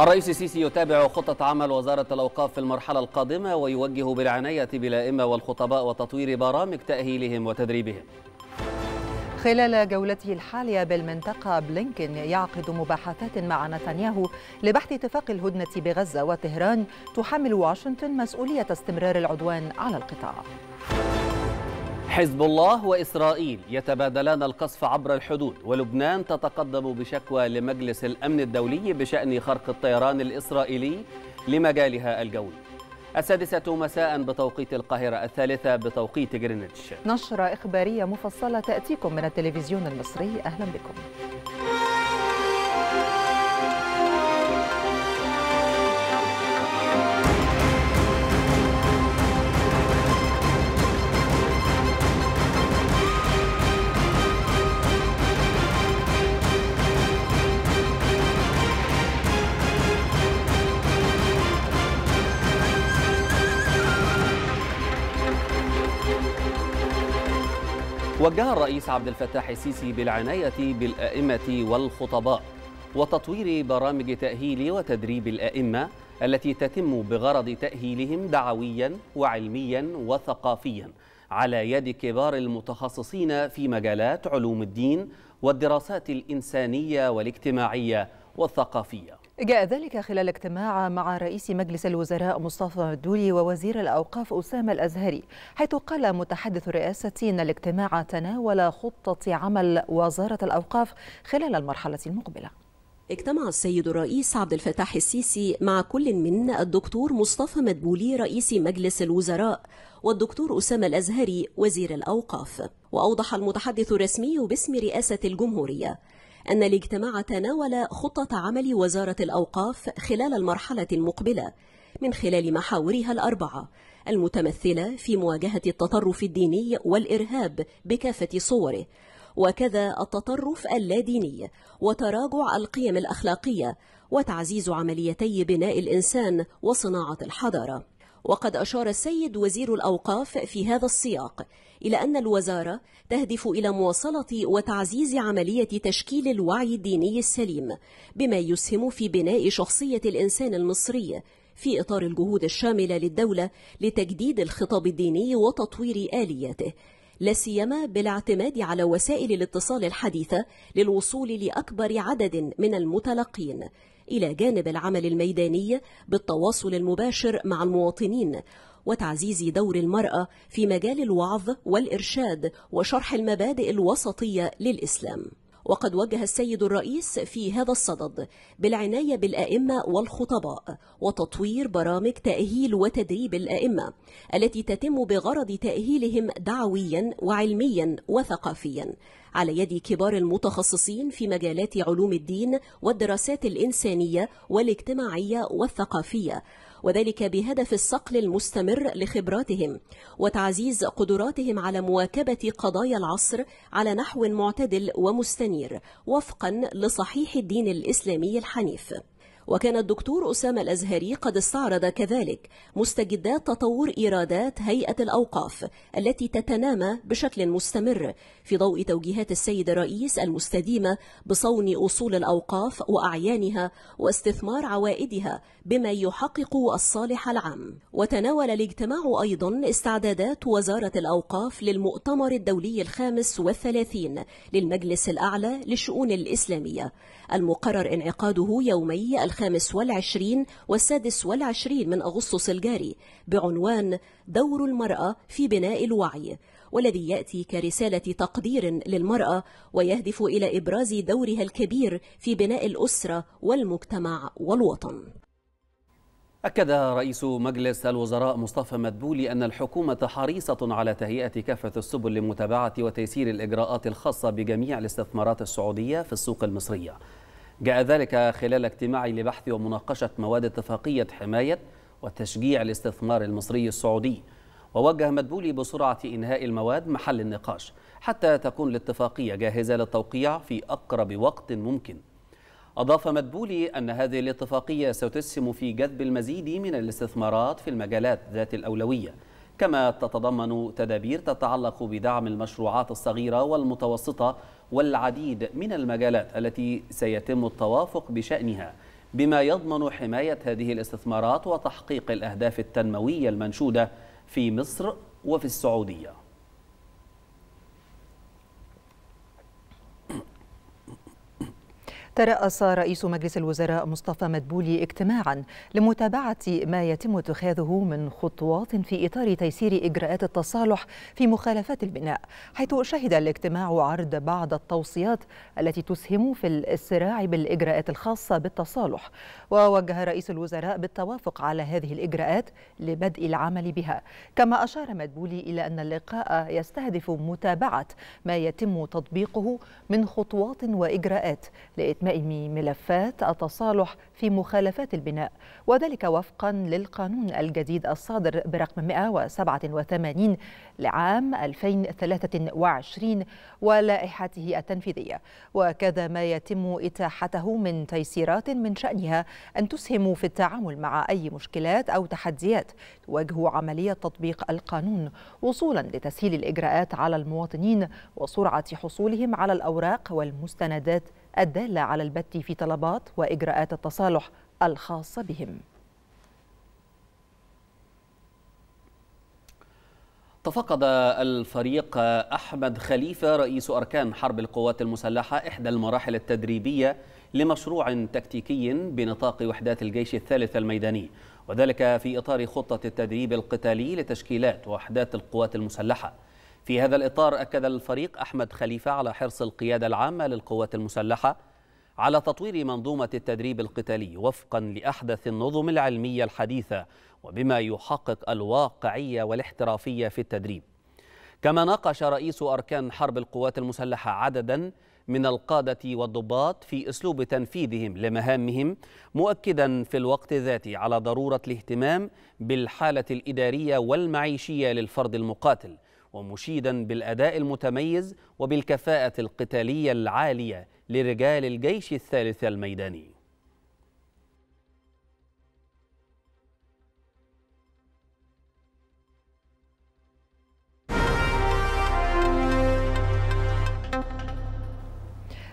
الرئيس السيسي يتابع خطة عمل وزارة الأوقاف في المرحلة القادمة ويوجه بالعناية بالأئمة والخطباء وتطوير برامج تأهيلهم وتدريبهم. خلال جولته الحالية بالمنطقة بلينكن يعقد مباحثات مع نتنياهو لبحث اتفاق الهدنة بغزة وطهران تحمل واشنطن مسؤولية استمرار العدوان على القطاع. حزب الله وإسرائيل يتبادلان القصف عبر الحدود ولبنان تتقدم بشكوى لمجلس الأمن الدولي بشأن خرق الطيران الإسرائيلي لمجالها الجوي. السادسة مساء بتوقيت القاهرة الثالثة بتوقيت جرينتش نشرة إخبارية مفصلة تأتيكم من التلفزيون المصري أهلا بكم. وجه الرئيس عبد الفتاح السيسي بالعناية بالأئمة والخطباء وتطوير برامج تأهيل وتدريب الأئمة التي تتم بغرض تأهيلهم دعويا وعلميا وثقافيا على يد كبار المتخصصين في مجالات علوم الدين والدراسات الإنسانية والاجتماعية والثقافية. جاء ذلك خلال اجتماع مع رئيس مجلس الوزراء مصطفى مدولي ووزير الأوقاف أسامة الأزهري حيث قال متحدث الرئاسة أن الاجتماع تناول خطة عمل وزارة الأوقاف خلال المرحلة المقبلة. اجتمع السيد الرئيس عبد الفتاح السيسي مع كل من الدكتور مصطفى مدبولي رئيس مجلس الوزراء والدكتور أسامة الأزهري وزير الأوقاف. وأوضح المتحدث الرسمي باسم رئاسة الجمهورية أن الاجتماع تناول خطة عمل وزارة الأوقاف خلال المرحلة المقبلة من خلال محاورها الأربعة المتمثلة في مواجهة التطرف الديني والإرهاب بكافة صوره وكذا التطرف اللاديني وتراجع القيم الأخلاقية وتعزيز عمليتي بناء الإنسان وصناعة الحضارة. وقد أشار السيد وزير الأوقاف في هذا السياق إلى أن الوزارة تهدف إلى مواصلة وتعزيز عملية تشكيل الوعي الديني السليم بما يسهم في بناء شخصية الإنسان المصري في إطار الجهود الشاملة للدولة لتجديد الخطاب الديني وتطوير آلياته لا سيما بالاعتماد على وسائل الاتصال الحديثة للوصول لأكبر عدد من المتلقين. إلى جانب العمل الميداني بالتواصل المباشر مع المواطنين وتعزيز دور المرأة في مجال الوعظ والإرشاد وشرح المبادئ الوسطية للإسلام. وقد وجه السيد الرئيس في هذا الصدد بالعناية بالأئمة والخطباء وتطوير برامج تأهيل وتدريب الأئمة التي تتم بغرض تأهيلهم دعويا وعلميا وثقافيا. على يد كبار المتخصصين في مجالات علوم الدين والدراسات الإنسانية والاجتماعية والثقافية وذلك بهدف الصقل المستمر لخبراتهم وتعزيز قدراتهم على مواكبة قضايا العصر على نحو معتدل ومستنير وفقا لصحيح الدين الإسلامي الحنيف. وكان الدكتور أسامة الأزهري قد استعرض كذلك مستجدات تطور إيرادات هيئة الأوقاف التي تتنامى بشكل مستمر في ضوء توجيهات السيد الرئيس المستديمة بصون أصول الأوقاف وأعيانها واستثمار عوائدها بما يحقق الصالح العام. وتناول الاجتماع أيضا استعدادات وزارة الأوقاف للمؤتمر الدولي الخامس والثلاثين للمجلس الأعلى للشؤون الإسلامية. المقرر انعقاده يومي الخامس والعشرين والسادس والعشرين من أغسطس الجاري بعنوان دور المرأة في بناء الوعي والذي يأتي كرسالة تقدير للمرأة ويهدف إلى إبراز دورها الكبير في بناء الأسرة والمجتمع والوطن. أكد رئيس مجلس الوزراء مصطفى مدبولي أن الحكومة حريصة على تهيئة كافة السبل لمتابعة وتيسير الإجراءات الخاصة بجميع الاستثمارات السعودية في السوق المصرية. جاء ذلك خلال اجتماع لبحث ومناقشة مواد اتفاقية حماية وتشجيع الاستثمار المصري السعودي. ووجه مدبولي بسرعة إنهاء المواد محل النقاش حتى تكون الاتفاقية جاهزة للتوقيع في أقرب وقت ممكن. أضاف مدبولي أن هذه الاتفاقية ستسهم في جذب المزيد من الاستثمارات في المجالات ذات الأولوية كما تتضمن تدابير تتعلق بدعم المشروعات الصغيرة والمتوسطة والعديد من المجالات التي سيتم التوافق بشأنها بما يضمن حماية هذه الاستثمارات وتحقيق الأهداف التنموية المنشودة في مصر وفي السعودية. ترأس رئيس مجلس الوزراء مصطفى مدبولي اجتماعا لمتابعة ما يتم اتخاذه من خطوات في إطار تيسير إجراءات التصالح في مخالفات البناء حيث شهد الاجتماع عرض بعض التوصيات التي تسهم في الاسراع بالإجراءات الخاصة بالتصالح ووجه رئيس الوزراء بالتوافق على هذه الإجراءات لبدء العمل بها. كما أشار مدبولي إلى أن اللقاء يستهدف متابعة ما يتم تطبيقه من خطوات وإجراءات لإتمام ملفات التصالح في مخالفات البناء وذلك وفقا للقانون الجديد الصادر برقم 187 لعام 2023 ولائحته التنفيذية. وكذا ما يتم إتاحته من تيسيرات من شأنها أن تسهم في التعامل مع أي مشكلات أو تحديات تواجه عملية تطبيق القانون وصولا لتسهيل الإجراءات على المواطنين وسرعة حصولهم على الأوراق والمستندات الدالة على البت في طلبات وإجراءات التصالح الخاصة بهم. تفقد الفريق أحمد خليفة رئيس أركان حرب القوات المسلحة إحدى المراحل التدريبية لمشروع تكتيكي بنطاق وحدات الجيش الثالث الميداني وذلك في إطار خطة التدريب القتالي لتشكيلات وحدات القوات المسلحة. في هذا الإطار أكد الفريق أحمد خليفة على حرص القيادة العامة للقوات المسلحة على تطوير منظومة التدريب القتالي وفقا لأحدث النظم العلمية الحديثة وبما يحقق الواقعية والاحترافية في التدريب. كما ناقش رئيس أركان حرب القوات المسلحة عددا من القادة والضباط في أسلوب تنفيذهم لمهامهم مؤكدا في الوقت ذاته على ضرورة الاهتمام بالحالة الإدارية والمعيشية للفرد المقاتل. ومشيدا بالأداء المتميز وبالكفاءة القتالية العالية لرجال الجيش الثالث الميداني.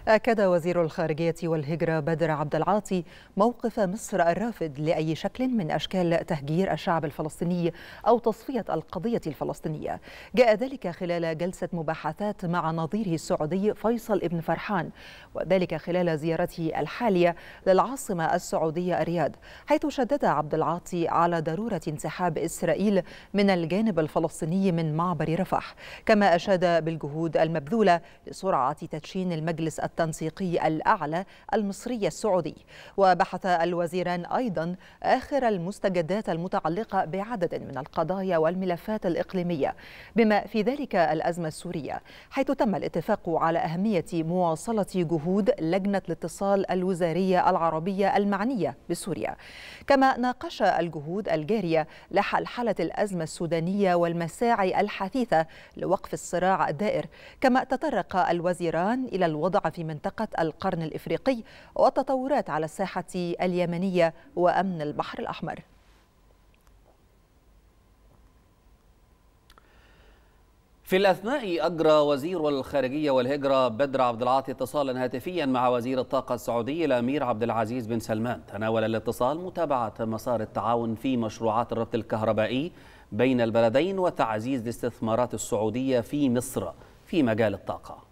أكد وزير الخارجية والهجرة بدر عبد العاطي موقف مصر الرافض لأي شكل من أشكال تهجير الشعب الفلسطيني أو تصفية القضية الفلسطينية. جاء ذلك خلال جلسة مباحثات مع نظيره السعودي فيصل ابن فرحان وذلك خلال زيارته الحالية للعاصمة السعودية الرياض حيث شدد عبد العاطي على ضرورة انسحاب إسرائيل من الجانب الفلسطيني من معبر رفح. كما أشاد بالجهود المبذولة لسرعة تدشين المجلس التنسيقي الأعلى المصري السعودي. وبحث الوزيران أيضا آخر المستجدات المتعلقة بعدد من القضايا والملفات الإقليمية بما في ذلك الأزمة السورية حيث تم الاتفاق على أهمية مواصلة جهود لجنة الاتصال الوزارية العربية المعنية بسوريا. كما ناقش الجهود الجارية لحل حالة الأزمة السودانية والمساعي الحثيثة لوقف الصراع الدائر كما تطرق الوزيران إلى الوضع في منطقة القرن الإفريقي والتطورات على الساحة اليمنية وأمن البحر الأحمر. في الأثناء أجرى وزير الخارجية والهجرة بدر عبد العاطي اتصالا هاتفيا مع وزير الطاقة السعودي الأمير عبد العزيز بن سلمان. تناول الاتصال متابعة مسار التعاون في مشروعات الربط الكهربائي بين البلدين وتعزيز الاستثمارات السعودية في مصر في مجال الطاقة.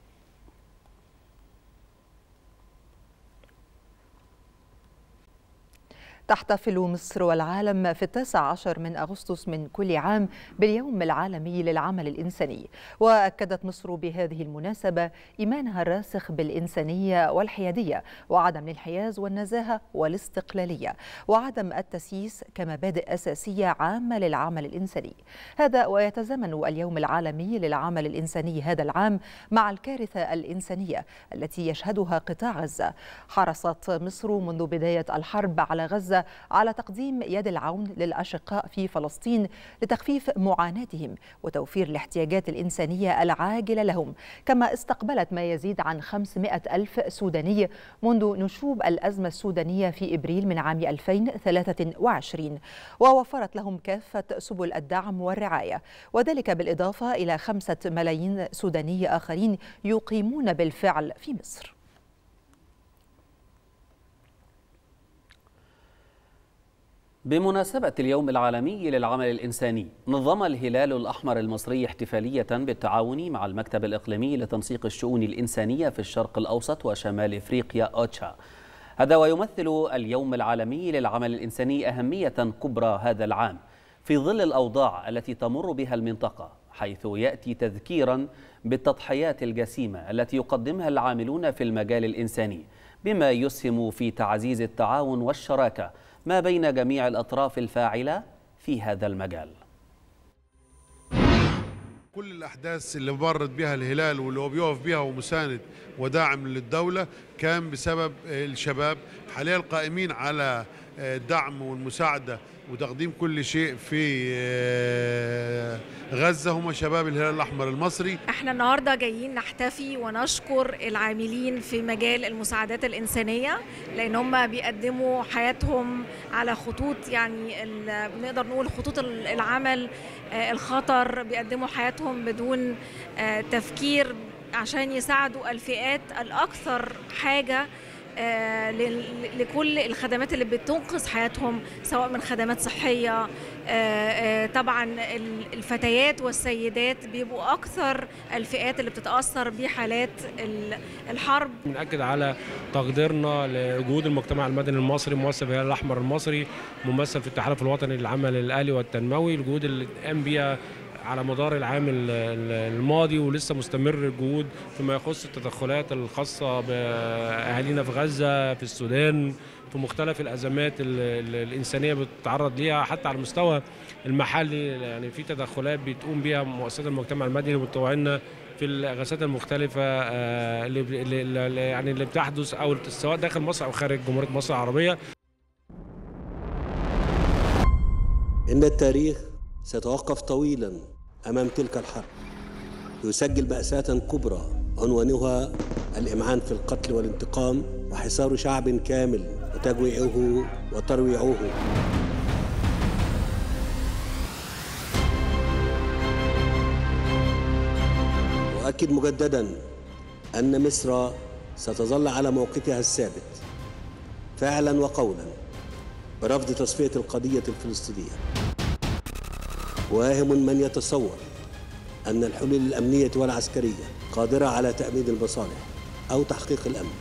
تحتفل مصر والعالم في التاسع عشر من أغسطس من كل عام باليوم العالمي للعمل الإنساني. وأكدت مصر بهذه المناسبة إيمانها الراسخ بالإنسانية والحيادية وعدم الانحياز والنزاهة والاستقلالية وعدم التسييس كمبادئ أساسية عامة للعمل الإنساني. هذا ويتزامن اليوم العالمي للعمل الإنساني هذا العام مع الكارثة الإنسانية التي يشهدها قطاع غزة. حرصت مصر منذ بداية الحرب على على تقديم يد العون للأشقاء في فلسطين لتخفيف معاناتهم وتوفير الاحتياجات الإنسانية العاجلة لهم. كما استقبلت ما يزيد عن 500 ألف سوداني منذ نشوب الأزمة السودانية في إبريل من عام 2023 ووفرت لهم كافة سبل الدعم والرعاية. وذلك بالإضافة إلى خمسة ملايين سوداني آخرين يقيمون بالفعل في مصر. بمناسبة اليوم العالمي للعمل الإنساني نظم الهلال الأحمر المصري احتفالية بالتعاون مع المكتب الإقليمي لتنسيق الشؤون الإنسانية في الشرق الأوسط وشمال إفريقيا أوتشا. هذا ويمثل اليوم العالمي للعمل الإنساني أهمية كبرى هذا العام. في ظل الأوضاع التي تمر بها المنطقة حيث يأتي تذكيرا بالتضحيات الجسيمة التي يقدمها العاملون في المجال الإنساني بما يسهم في تعزيز التعاون والشراكة ما بين جميع الأطراف الفاعلة في هذا المجال. كل الأحداث اللي مرت بها الهلال واللي هو بيقف بها ومساند وداعم للدولة كان بسبب الشباب حاليا القائمين على الدعم والمساعدة وتقديم كل شيء في غزة. هم شباب الهلال الأحمر المصري. إحنا النهاردة جايين نحتفي ونشكر العاملين في مجال المساعدات الإنسانية لأن هم بيقدموا حياتهم على خطوط يعني نقدر نقول خطوط العمل الخطر. بيقدموا حياتهم بدون تفكير عشان يساعدوا الفئات الأكثر حاجة. آه لكل الخدمات اللي بتنقذ حياتهم سواء من خدمات صحية آه آه طبعا الفتيات والسيدات بيبقوا أكثر الفئات اللي بتتأثر بحالات الحرب. بنأكد على تقديرنا لجهود المجتمع المدني المصري في الهلال الأحمر المصري ممثل في التحالف الوطني للعمل الآلي والتنموي الجهود اللي قام بيها على مدار العام الماضي ولسه مستمر الجهود فيما يخص التدخلات الخاصة بأهالينا في غزة في السودان في مختلف الأزمات الإنسانية بتتعرض ليها حتى على المستوى المحلي. يعني في تدخلات بتقوم بها مؤسسات المجتمع المدني ومتطوعينا في الغازات المختلفة اللي يعني اللي بتحدث أو سواء داخل مصر أو خارج جمهورية مصر العربية. إن التاريخ سيتوقف طويلا. أمام تلك الحرب. يسجل ماساه كبرى عنوانها الإمعان في القتل والانتقام وحصار شعب كامل وتجويعه وترويعه. اؤكد مجددا أن مصر ستظل على موقفها الثابت فعلا وقولا برفض تصفية القضية الفلسطينية. واهم من يتصور أن الحلول الأمنية والعسكرية قادرة على تأمين المصالح أو تحقيق الأمن.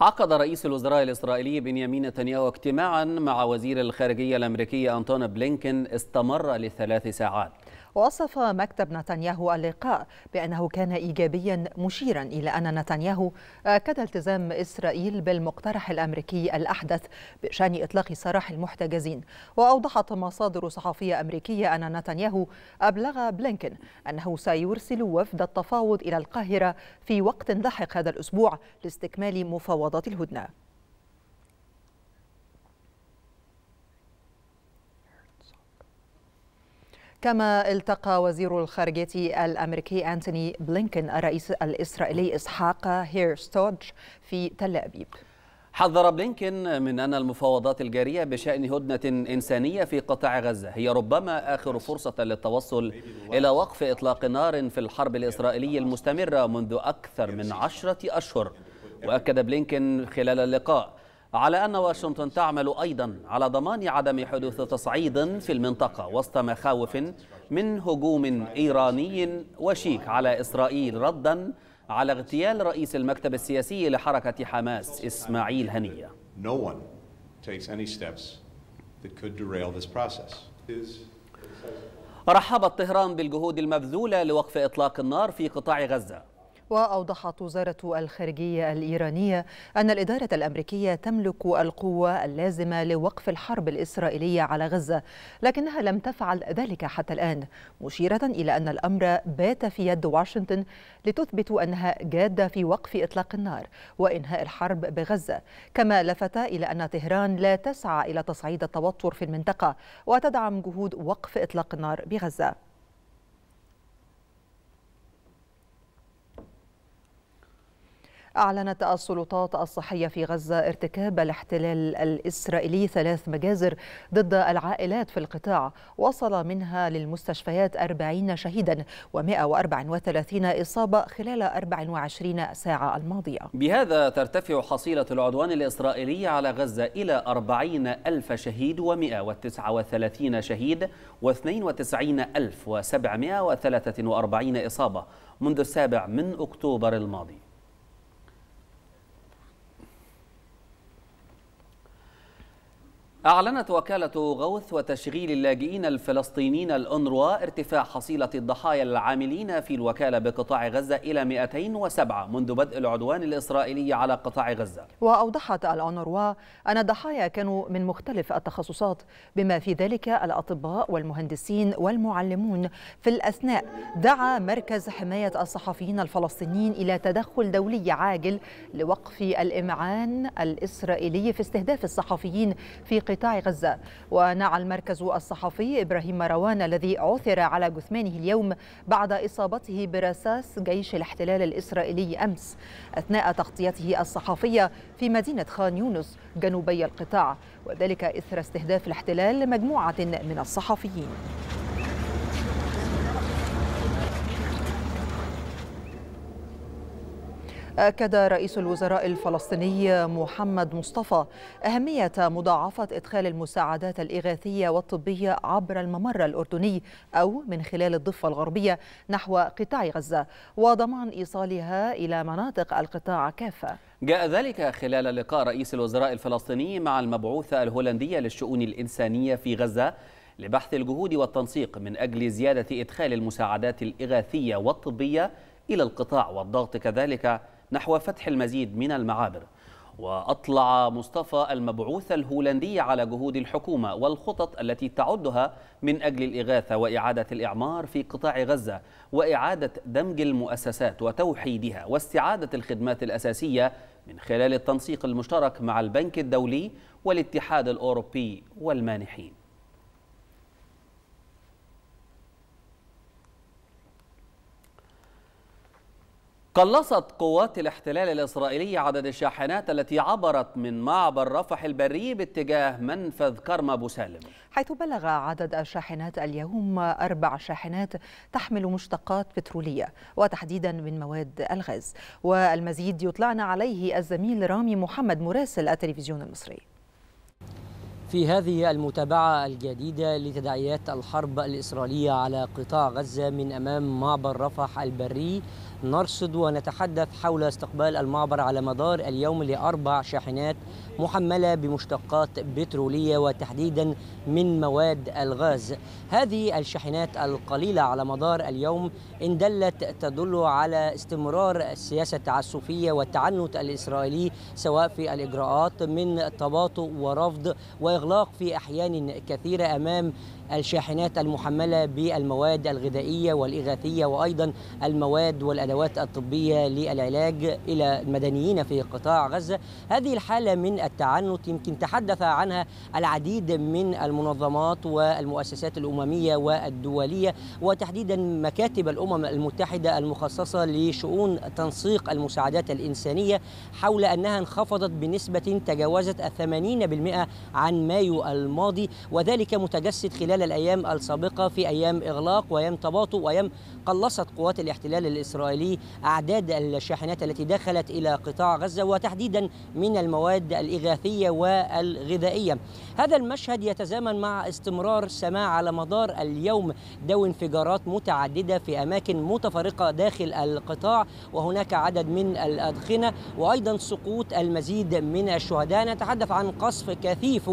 عقد رئيس الوزراء الإسرائيلي بنيامين نتنياهو اجتماعا مع وزير الخارجية الأمريكي أنتون بلينكن استمر لثلاث ساعات. وصف مكتب نتنياهو اللقاء بأنه كان إيجابيا مشيرا إلى أن نتنياهو أكد التزام إسرائيل بالمقترح الأمريكي الأحدث بشأن إطلاق سراح المحتجزين. وأوضحت مصادر صحفية أمريكية أن نتنياهو أبلغ بلينكن أنه سيرسل وفد التفاوض إلى القاهرة في وقت لاحق هذا الأسبوع لاستكمال مفاوضات الهدنة. كما التقى وزير الخارجية الأمريكي أنتوني بلينكن الرئيس الإسرائيلي إسحاق هيرستوج في تل أبيب. حذر بلينكن من أن المفاوضات الجارية بشأن هدنة إنسانية في قطاع غزة هي ربما آخر فرصة للتوصل إلى وقف إطلاق نار في الحرب الإسرائيلية المستمرة منذ أكثر من عشرة أشهر. وأكد بلينكن خلال اللقاء على أن واشنطن تعمل أيضا على ضمان عدم حدوث تصعيد في المنطقة وسط مخاوف من هجوم إيراني وشيك على إسرائيل ردا على اغتيال رئيس المكتب السياسي لحركة حماس إسماعيل هنية. رحبت طهران بالجهود المبذولة لوقف إطلاق النار في قطاع غزة وأوضحت وزارة الخارجية الإيرانية أن الإدارة الأمريكية تملك القوة اللازمة لوقف الحرب الإسرائيلية على غزة لكنها لم تفعل ذلك حتى الآن مشيرة إلى أن الأمر بات في يد واشنطن لتثبت أنها جادة في وقف إطلاق النار وإنهاء الحرب بغزة. كما لفت إلى أن طهران لا تسعى إلى تصعيد التوتر في المنطقة وتدعم جهود وقف إطلاق النار بغزة. أعلنت السلطات الصحية في غزة ارتكاب الاحتلال الإسرائيلي ثلاث مجازر ضد العائلات في القطاع. وصل منها للمستشفيات 40 شهيدا و134 إصابة خلال 24 ساعة الماضية. بهذا ترتفع حصيلة العدوان الإسرائيلي على غزة إلى 40 ألف شهيد و139 شهيد و92743 إصابة منذ السابع من أكتوبر الماضي. أعلنت وكالة غوث وتشغيل اللاجئين الفلسطينيين الأنروا ارتفاع حصيلة الضحايا العاملين في الوكالة بقطاع غزة إلى 207 منذ بدء العدوان الإسرائيلي على قطاع غزة. وأوضحت الأنروا أن الضحايا كانوا من مختلف التخصصات بما في ذلك الأطباء والمهندسين والمعلمون. في الأثناء دعا مركز حماية الصحفيين الفلسطينيين إلى تدخل دولي عاجل لوقف الإمعان الإسرائيلي في استهداف الصحفيين في قطاع غزة. ونعى المركز الصحفي إبراهيم مروان الذي عثر على جثمانه اليوم بعد إصابته برصاص جيش الاحتلال الإسرائيلي أمس. أثناء تغطيته الصحفية في مدينة خان يونس جنوبي القطاع. وذلك إثر استهداف الاحتلال لمجموعة من الصحفيين. أكد رئيس الوزراء الفلسطيني محمد مصطفى أهمية مضاعفة إدخال المساعدات الإغاثية والطبية عبر الممر الأردني أو من خلال الضفة الغربية نحو قطاع غزة وضمان إيصالها إلى مناطق القطاع كافة. جاء ذلك خلال لقاء رئيس الوزراء الفلسطيني مع المبعوثة الهولندية للشؤون الإنسانية في غزة لبحث الجهود والتنسيق من أجل زيادة إدخال المساعدات الإغاثية والطبية إلى القطاع والضغط كذلك نحو فتح المزيد من المعابر وأطلع مصطفى المبعوث الهولندي على جهود الحكومة والخطط التي تعدها من أجل الإغاثة وإعادة الإعمار في قطاع غزة وإعادة دمج المؤسسات وتوحيدها واستعادة الخدمات الأساسية من خلال التنسيق المشترك مع البنك الدولي والاتحاد الأوروبي والمانحين. قلصت قوات الاحتلال الإسرائيلي عدد الشاحنات التي عبرت من معبر رفح البري باتجاه منفذ كرم أبو سالم. حيث بلغ عدد الشاحنات اليوم أربع شاحنات تحمل مشتقات بترولية وتحديدا من مواد الغاز. والمزيد يطلعنا عليه الزميل رامي محمد مراسل التلفزيون المصري. في هذه المتابعة الجديدة لتداعيات الحرب الإسرائيلية على قطاع غزة من أمام معبر رفح البري نرصد ونتحدث حول استقبال المعبر على مدار اليوم لأربع شاحنات محملة بمشتقات بترولية وتحديدا من مواد الغاز. هذه الشاحنات القليلة على مدار اليوم إن دلت تدل على استمرار السياسة التعسفية والتعنت الإسرائيلي سواء في الإجراءات من تباطؤ ورفض وإغلاق في أحيان كثيرة أمام الشاحنات المحملة بالمواد الغذائية والإغاثية وأيضا المواد والأدوات الطبية للعلاج إلى المدنيين في قطاع غزة. هذه الحالة من التعنت يمكن تحدث عنها العديد من المنظمات والمؤسسات الأممية والدولية وتحديدا مكاتب الأمم المتحدة المخصصة لشؤون تنسيق المساعدات الإنسانية حول أنها انخفضت بنسبة تجاوزت الثمانين بالمئة عن مايو الماضي وذلك متجسد خلال الأيام السابقة في أيام إغلاق وأيام تباطؤ وأيام قلصت قوات الاحتلال الإسرائيلي أعداد الشاحنات التي دخلت إلى قطاع غزة وتحديدا من المواد الإغاثية والغذائية هذا المشهد يتزامن مع استمرار سماع على مدار اليوم دو انفجارات متعددة في أماكن متفرقة داخل القطاع وهناك عدد من الأدخنة وأيضا سقوط المزيد من الشهداء نتحدث عن قصف كثيف.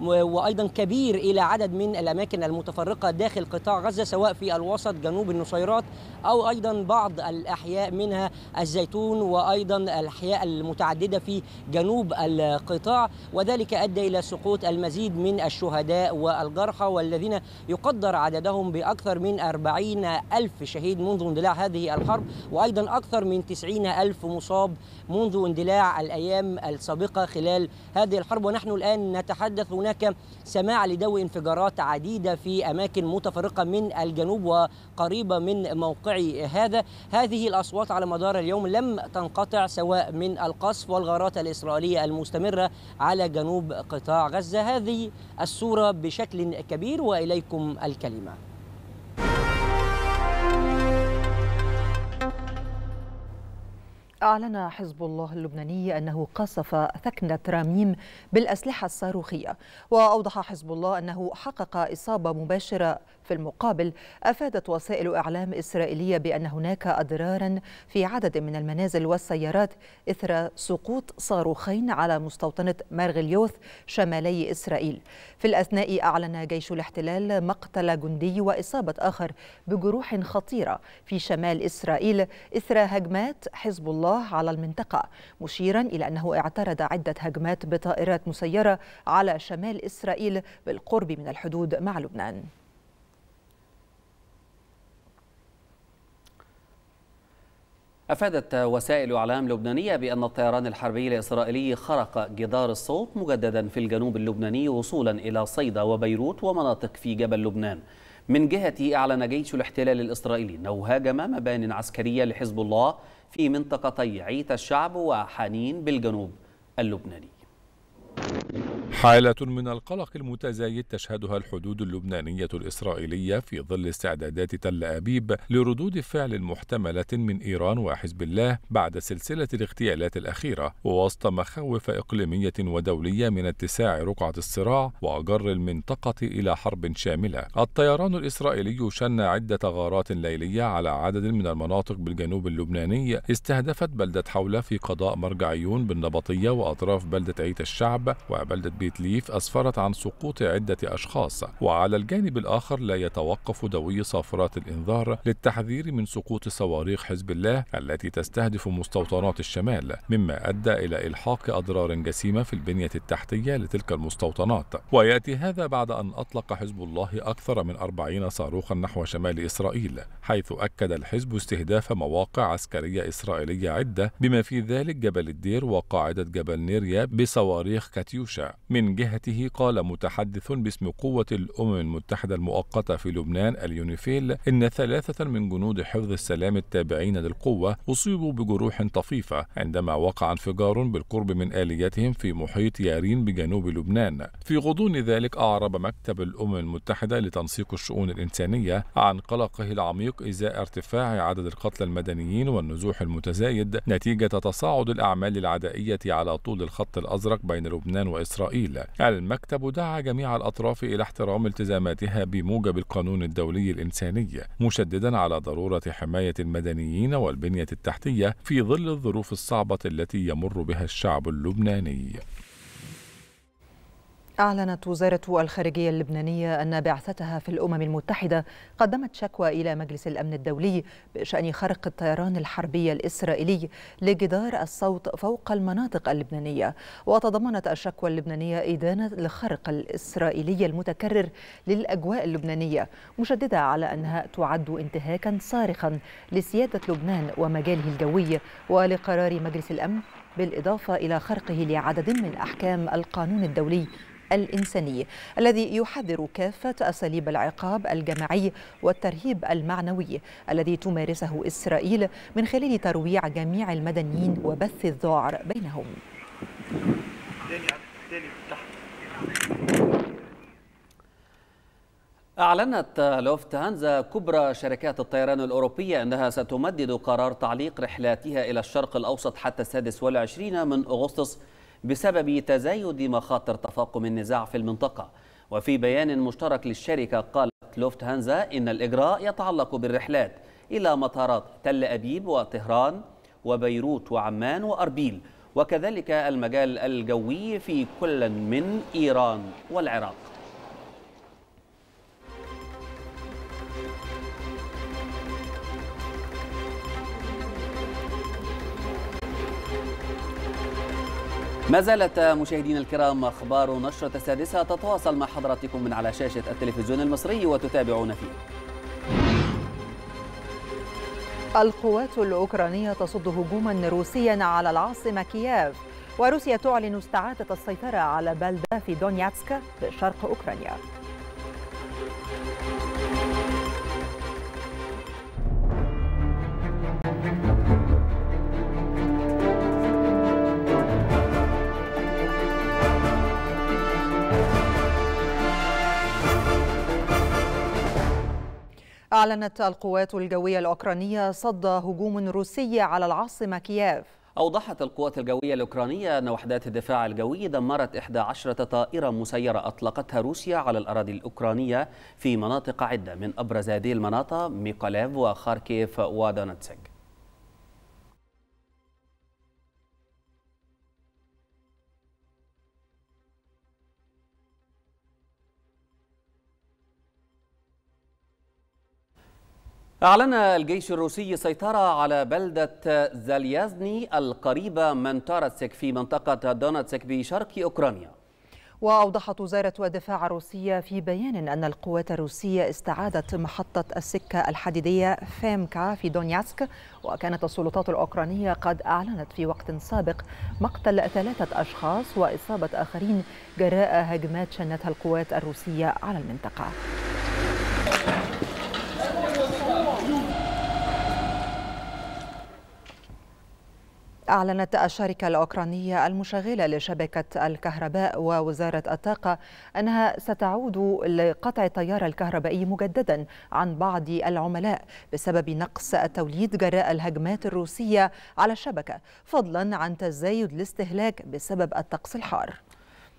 وأيضا كبير إلى عدد من الأماكن المتفرقة داخل قطاع غزة سواء في الوسط جنوب النصيرات أو أيضا بعض الأحياء منها الزيتون وأيضا الأحياء المتعددة في جنوب القطاع. وذلك أدى إلى سقوط المزيد من الشهداء والجرحى والذين يقدر عددهم بأكثر من أربعين ألف شهيد منذ اندلاع هذه الحرب وأيضا أكثر من تسعين ألف مصاب منذ اندلاع الأيام السابقة خلال هذه الحرب. ونحن الآن نتحدث هناك سماع لدو انفجارات العديدة في أماكن متفرقة من الجنوب وقريبة من موقعي هذا. هذه الأصوات على مدار اليوم لم تنقطع سواء من القصف والغارات الإسرائيلية المستمرة على جنوب قطاع غزة. هذه الصورة بشكل كبير وإليكم الكلمة. أعلن حزب الله اللبناني أنه قصف ثكنة راميم بالأسلحة الصاروخية. وأوضح حزب الله أنه حقق إصابة مباشرة في المقابل أفادت وسائل إعلام إسرائيلية بأن هناك أضرارا في عدد من المنازل والسيارات إثر سقوط صاروخين على مستوطنة مارغليوث شمالي إسرائيل. في الأثناء أعلن جيش الاحتلال مقتل جندي وإصابة آخر بجروح خطيرة في شمال إسرائيل إثر هجمات حزب الله على المنطقة مشيرا إلى أنه اعترض عدة هجمات بطائرات مسيرة على شمال إسرائيل بالقرب من الحدود مع لبنان. أفادت وسائل إعلام لبنانية بأن الطيران الحربي الإسرائيلي خرق جدار الصوت مجددا في الجنوب اللبناني وصولا إلى صيدا وبيروت ومناطق في جبل لبنان. من جهته أعلن جيش الاحتلال الإسرائيلي أنه هاجم مبان عسكرية لحزب الله في منطقتي عيت الشعب وحنين بالجنوب اللبناني. حالة من القلق المتزايد تشهدها الحدود اللبنانية الإسرائيلية في ظل استعدادات تل أبيب لردود فعل محتملة من إيران وحزب الله بعد سلسلة الاغتيالات الأخيرة ووسط مخاوف إقليمية ودولية من اتساع رقعة الصراع وجر المنطقة إلى حرب شاملة. الطيران الإسرائيلي شن عدة غارات ليلية على عدد من المناطق بالجنوب اللبناني استهدفت بلدة حولة في قضاء مرجعيون بالنبطية وأطراف بلدة عيت الشعب وبلدة بيت ليف أسفرت عن سقوط عدة أشخاص وعلى الجانب الآخر لا يتوقف دوي صافرات الإنذار للتحذير من سقوط صواريخ حزب الله التي تستهدف مستوطنات الشمال مما أدى إلى إلحاق أضرار جسيمة في البنية التحتية لتلك المستوطنات. ويأتي هذا بعد أن أطلق حزب الله أكثر من أربعين صاروخا نحو شمال إسرائيل حيث أكد الحزب استهداف مواقع عسكرية إسرائيلية عدة بما في ذلك جبل الدير وقاعدة جبل نيريا بصواريخ كاتيوشا. من جهته قال متحدث باسم قوة الأمم المتحدة المؤقتة في لبنان اليونيفيل إن ثلاثة من جنود حفظ السلام التابعين للقوة أصيبوا بجروح طفيفة عندما وقع انفجار بالقرب من آليتهم في محيط يارين بجنوب لبنان. في غضون ذلك أعرب مكتب الأمم المتحدة لتنسيق الشؤون الإنسانية عن قلقه العميق إزاء ارتفاع عدد القتلى المدنيين والنزوح المتزايد نتيجة تصاعد الأعمال العدائية على طول الخط الأزرق بين لبنان وإسرائيل. المكتب دعا جميع الأطراف إلى احترام التزاماتها بموجب القانون الدولي الإنساني مشددا على ضرورة حماية المدنيين والبنية التحتية في ظل الظروف الصعبة التي يمر بها الشعب اللبناني. أعلنت وزارة الخارجية اللبنانية أن بعثتها في الأمم المتحدة قدمت شكوى إلى مجلس الأمن الدولي بشأن خرق الطيران الحربي الإسرائيلي لجدار الصوت فوق المناطق اللبنانية. وتضمنت الشكوى اللبنانية إدانة الخرق الإسرائيلي المتكرر للأجواء اللبنانية مشددة على أنها تعد انتهاكا صارخا لسيادة لبنان ومجاله الجوي ولقرار مجلس الأمن بالإضافة إلى خرقه لعدد من أحكام القانون الدولي الإنساني الذي يحذر كافة أساليب العقاب الجماعي والترهيب المعنوي الذي تمارسه إسرائيل من خلال ترويع جميع المدنيين وبث الذعر بينهم. أعلنت لوفتهانزا كبرى شركات الطيران الأوروبية أنها ستمدد قرار تعليق رحلاتها إلى الشرق الأوسط حتى السادس والعشرين من أغسطس بسبب تزايد مخاطر تفاقم النزاع في المنطقة. وفي بيان مشترك للشركة قالت لوفتهانزا إن الإجراء يتعلق بالرحلات إلى مطارات تل أبيب وطهران وبيروت وعمان وأربيل وكذلك المجال الجوي في كل من إيران والعراق. ما زالت مشاهدينا الكرام أخبار نشرة السادسة تتواصل مع حضراتكم من على شاشة التلفزيون المصري وتتابعون فيه. القوات الأوكرانية تصد هجوما روسيا على العاصمة كييف وروسيا تعلن استعادة السيطرة على بلدة في دونياتسك بشرق أوكرانيا أعلنت القوات الجوية الأوكرانية صد هجوم روسي على العاصمة كييف. أوضحت القوات الجوية الأوكرانية أن وحدات الدفاع الجوي دمرت 11 طائرة مسيرة أطلقتها روسيا على الأراضي الأوكرانية في مناطق عدة من أبرز هذه المناطق ميكولايف وخاركيف ودونتسك. أعلن الجيش الروسي سيطرته على بلدة زاليازني القريبة من توريتسك في منطقة دونتسك بشرق أوكرانيا. وأوضحت وزارة الدفاع الروسية في بيان أن القوات الروسية استعادت محطة السكة الحديدية فيمكا في دونياسك وكانت السلطات الأوكرانية قد أعلنت في وقت سابق مقتل ثلاثة أشخاص وإصابة آخرين جراء هجمات شنتها القوات الروسية على المنطقة. أعلنت الشركة الأوكرانية المشغلة لشبكة الكهرباء ووزارة الطاقة أنها ستعود لقطع التيار الكهربائي مجددا عن بعض العملاء بسبب نقص التوليد جراء الهجمات الروسية على الشبكة فضلا عن تزايد الاستهلاك بسبب الطقس الحار.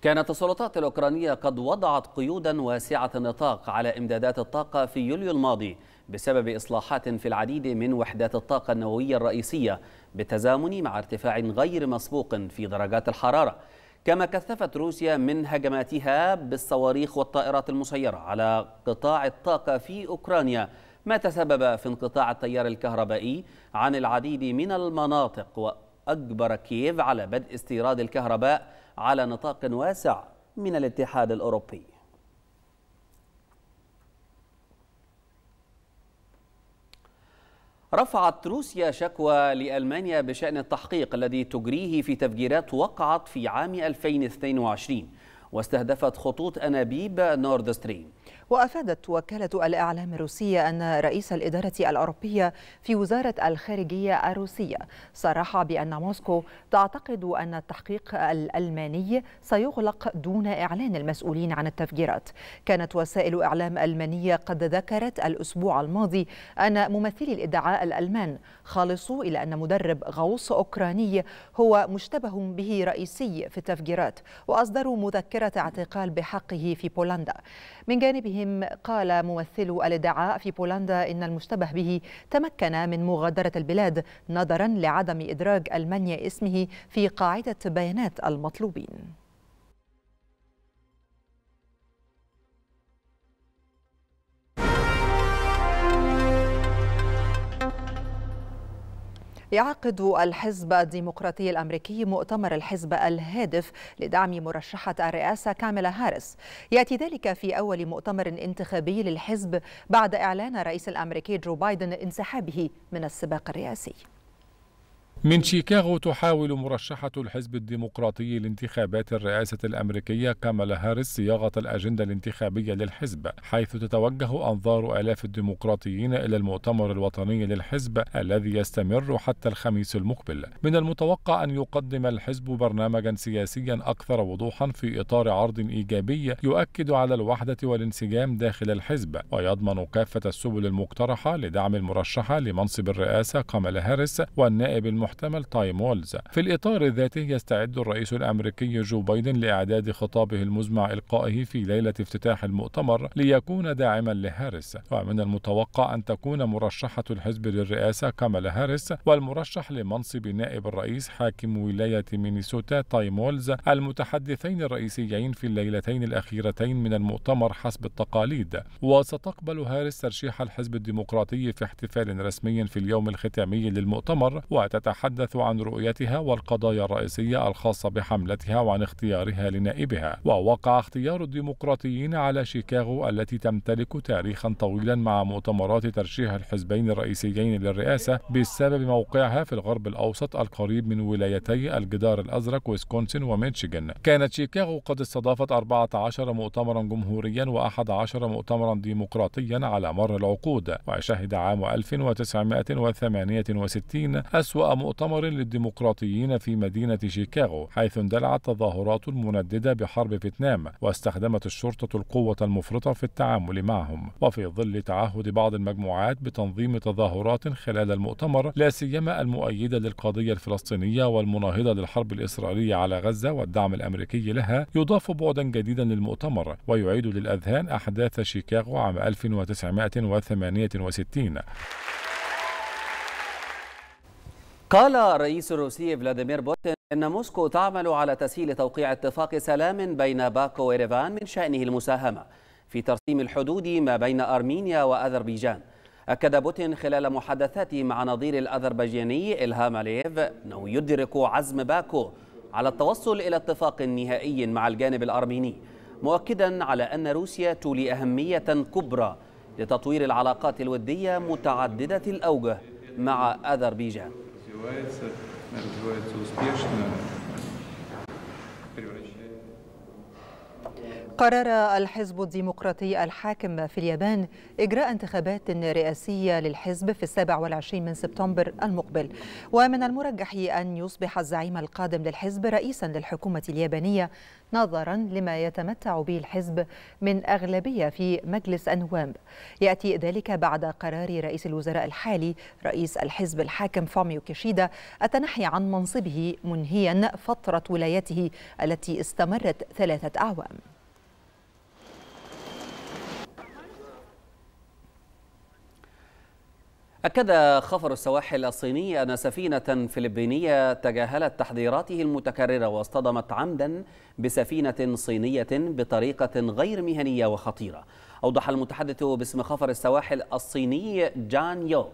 كانت السلطات الأوكرانية قد وضعت قيودا واسعة النطاق على إمدادات الطاقة في يوليو الماضي بسبب إصلاحات في العديد من وحدات الطاقة النووية الرئيسية بالتزامن مع ارتفاع غير مسبوق في درجات الحرارة كما كثفت روسيا من هجماتها بالصواريخ والطائرات المسيرة على قطاع الطاقة في أوكرانيا ما تسبب في انقطاع التيار الكهربائي عن العديد من المناطق وأجبر كييف على بدء استيراد الكهرباء على نطاق واسع من الاتحاد الأوروبي. رفعت روسيا شكوى لألمانيا بشأن التحقيق الذي تجريه في تفجيرات وقعت في عام 2022 واستهدفت خطوط أنابيب نورد ستريم. وأفادت وكالة الإعلام الروسية أن رئيس الإدارة الأوروبية في وزارة الخارجية الروسية صرح بأن موسكو تعتقد أن التحقيق الألماني سيغلق دون إعلان المسؤولين عن التفجيرات. كانت وسائل إعلام ألمانية قد ذكرت الأسبوع الماضي أن ممثلي الإدعاء الألمان خالصوا إلى أن مدرب غوص أوكراني هو مشتبه به رئيسي في التفجيرات وأصدروا مذكرة اعتقال بحقه في بولندا. من جانبه بهم قال ممثل الإدعاء في بولندا إن المشتبه به تمكن من مغادرة البلاد نظرا لعدم إدراج ألمانيا اسمه في قاعدة بيانات المطلوبين. يعقد الحزب الديمقراطي الأمريكي مؤتمر الحزب الهادف لدعم مرشحة الرئاسة كاميلا هاريس. يأتي ذلك في أول مؤتمر انتخابي للحزب بعد إعلان الرئيس الأمريكي جو بايدن انسحابه من السباق الرئاسي. من شيكاغو تحاول مرشحة الحزب الديمقراطي لانتخابات الرئاسة الأمريكية كامالا هاريس صياغة الأجندة الانتخابية للحزب حيث تتوجه أنظار آلاف الديمقراطيين إلى المؤتمر الوطني للحزب الذي يستمر حتى الخميس المقبل. من المتوقع أن يقدم الحزب برنامجا سياسيا أكثر وضوحا في إطار عرض إيجابي يؤكد على الوحدة والانسجام داخل الحزب ويضمن كافة السبل المقترحة لدعم المرشحة لمنصب الرئاسة كامالا هاريس والنائب المحتمل المحتمل تيم وولز. في الإطار ذاته يستعد الرئيس الأمريكي جو بايدن لإعداد خطابه المزمع إلقائه في ليلة افتتاح المؤتمر ليكون داعما لهاريس. ومن المتوقع أن تكون مرشحة الحزب للرئاسة كامالا هاريس والمرشح لمنصب نائب الرئيس حاكم ولاية مينيسوتا تيم وولز المتحدثين الرئيسيين في الليلتين الأخيرتين من المؤتمر حسب التقاليد. وستقبل هاريس ترشيح الحزب الديمقراطي في احتفال رسمي في اليوم الختامي للمؤتمر وتتحدث تتحدث عن رؤيتها والقضايا الرئيسية الخاصة بحملتها وعن اختيارها لنائبها ووقع اختيار الديمقراطيين على شيكاغو التي تمتلك تاريخا طويلا مع مؤتمرات ترشيح الحزبين الرئيسيين للرئاسة بسبب موقعها في الغرب الأوسط القريب من ولايتي الجدار الأزرق ويسكونسن وميتشيغان كانت شيكاغو قد استضافت 14 مؤتمرا جمهوريا و11 مؤتمرا ديمقراطيا على مر العقود وشهد عام 1968 أسوأ مؤتمر للديمقراطيين في مدينة شيكاغو حيث اندلعت تظاهرات منددة بحرب فيتنام واستخدمت الشرطة القوة المفرطة في التعامل معهم. وفي ظل تعهد بعض المجموعات بتنظيم تظاهرات خلال المؤتمر لا سيما المؤيدة للقضية الفلسطينية والمناهضة للحرب الإسرائيلية على غزة والدعم الأمريكي لها يضاف بعدا جديدا للمؤتمر ويعيد للأذهان أحداث شيكاغو عام 1968 قال الرئيس الروسي فلاديمير بوتين إن موسكو تعمل على تسهيل توقيع اتفاق سلام بين باكو وإيرفان من شأنه المساهمة في ترسيم الحدود ما بين أرمينيا وأذربيجان. أكد بوتين خلال محادثاته مع نظير الأذربيجاني إلهام علييف أنه يدرك عزم باكو على التوصل إلى اتفاق نهائي مع الجانب الأرميني مؤكدا على أن روسيا تولي أهمية كبرى لتطوير العلاقات الودية متعددة الأوجه مع أذربيجان. развивается, развивается успешно. قرر الحزب الديمقراطي الحاكم في اليابان إجراء انتخابات رئاسية للحزب في السابع والعشرين من سبتمبر المقبل. ومن المرجح أن يصبح الزعيم القادم للحزب رئيسا للحكومة اليابانية نظرا لما يتمتع به الحزب من أغلبية في مجلس النواب يأتي ذلك بعد قرار رئيس الوزراء الحالي رئيس الحزب الحاكم فاميو كيشيدا التنحي عن منصبه منهيا فترة ولايته التي استمرت ثلاثة أعوام. أكد خفر السواحل الصيني أن سفينة فلبينية تجاهلت تحذيراته المتكررة واصطدمت عمدا بسفينة صينية بطريقة غير مهنية وخطيرة. أوضح المتحدث باسم خفر السواحل الصيني جان يو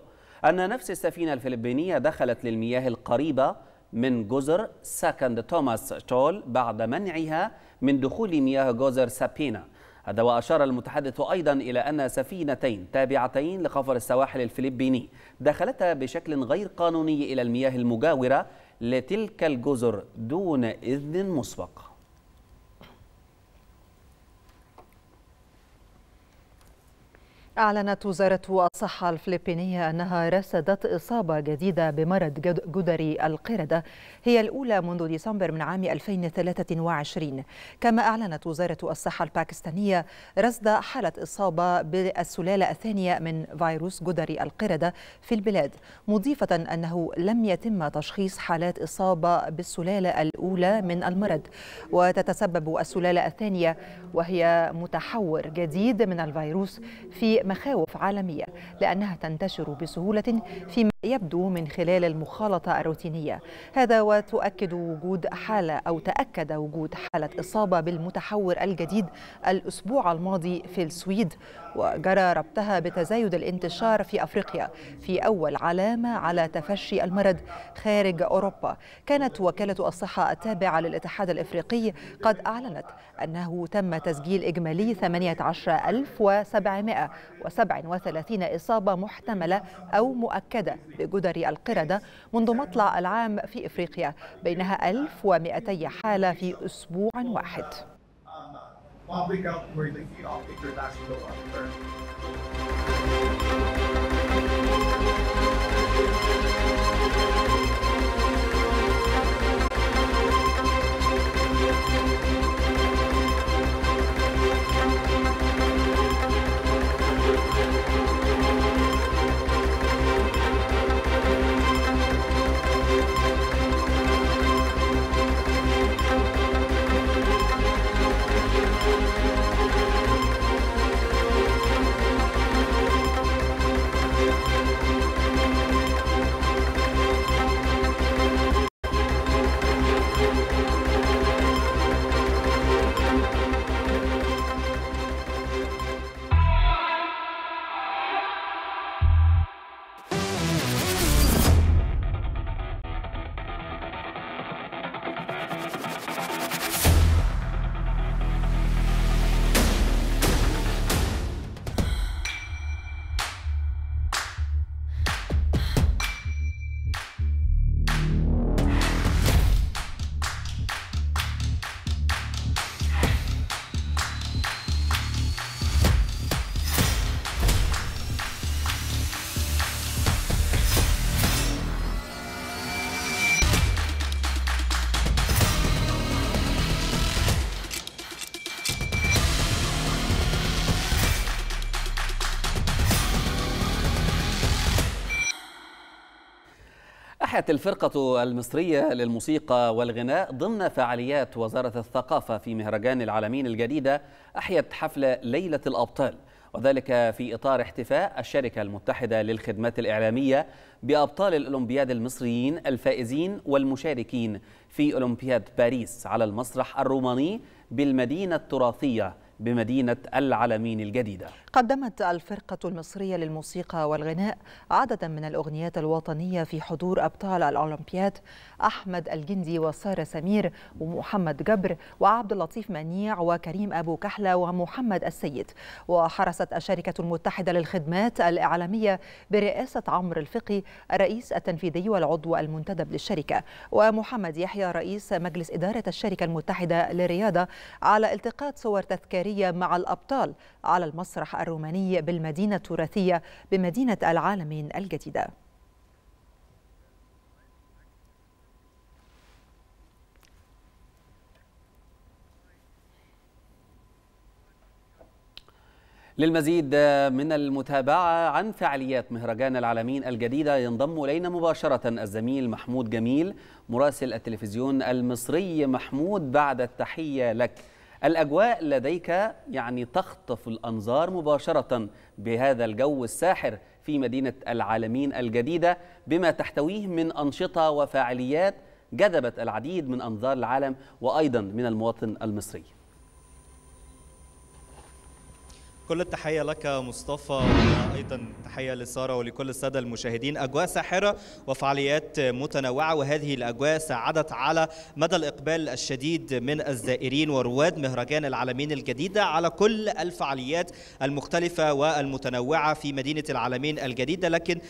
أن نفس السفينة الفلبينية دخلت للمياه القريبة من جزر ساكند توماس تول بعد منعها من دخول مياه جزر سابينا. هذا وأشار المتحدث أيضا إلى أن سفينتين تابعتين لخفر السواحل الفلبيني دخلتا بشكل غير قانوني إلى المياه المجاورة لتلك الجزر دون إذن مسبق. أعلنت وزارة الصحة الفلبينية أنها رصدت إصابة جديدة بمرض جدري القردة. هي الأولى منذ ديسمبر من عام 2023 كما أعلنت وزارة الصحة الباكستانية رصد حالة إصابة بالسلالة الثانية من فيروس جدري القردة في البلاد مضيفة أنه لم يتم تشخيص حالات إصابة بالسلالة الأولى من المرض وتتسبب السلالة الثانية وهي متحور جديد من الفيروس في مخاوف عالمية لأنها تنتشر بسهولة فيما يبدو من خلال المخالطة الروتينية. هذا وتؤكد وجود حالة أو تأكد وجود حالة إصابة بالمتحور الجديد الأسبوع الماضي في السويد وجرى ربطها بتزايد الانتشار في أفريقيا في أول علامة على تفشي المرض خارج أوروبا. كانت وكالة الصحة التابعة للاتحاد الإفريقي قد أعلنت أنه تم تسجيل إجمالي 18737 إصابة محتملة أو مؤكدة. بجدر القردة منذ مطلع العام في إفريقيا بينها 1200 حالة في أسبوع واحد. أحيت الفرقة المصرية للموسيقى والغناء ضمن فعاليات وزارة الثقافة في مهرجان العالمين الجديدة أحيت حفل ليلة الأبطال. وذلك في إطار احتفاء الشركة المتحدة للخدمات الإعلامية بأبطال الأولمبياد المصريين الفائزين والمشاركين في أولمبياد باريس على المسرح الروماني بالمدينة التراثية. بمدينة العلمين الجديدة. قدمت الفرقة المصرية للموسيقى والغناء عددا من الأغنيات الوطنية في حضور أبطال الأولمبياد أحمد الجندي وسارة سمير ومحمد جبر وعبد اللطيف منيع وكريم أبو كحلة ومحمد السيد. وحرصت الشركة المتحدة للخدمات الإعلامية برئاسة عمرو الفقي الرئيس التنفيذي والعضو المنتدب للشركة. ومحمد يحيى رئيس مجلس إدارة الشركة المتحدة للرياضة على التقاط صور تذكارية مع الأبطال على المسرح الروماني بالمدينة التراثية بمدينة العالمين الجديدة. للمزيد من المتابعة عن فعاليات مهرجان العالمين الجديدة ينضم إلينا مباشرة الزميل محمود جميل مراسل التلفزيون المصري. محمود بعد التحية لك. الأجواء لديك يعني تخطف الأنظار مباشرة بهذا الجو الساحر في مدينة العالمين الجديدة بما تحتويه من أنشطة وفعاليات جذبت العديد من أنظار العالم وأيضا من المواطن المصري. كل التحية لك مصطفى وأيضا تحية لسارة ولكل السادة المشاهدين. أجواء ساحرة وفعاليات متنوعة وهذه الأجواء ساعدت على مدى الإقبال الشديد من الزائرين ورواد مهرجان العالمين الجديدة على كل الفعاليات المختلفة والمتنوعة في مدينة العالمين الجديدة. لكن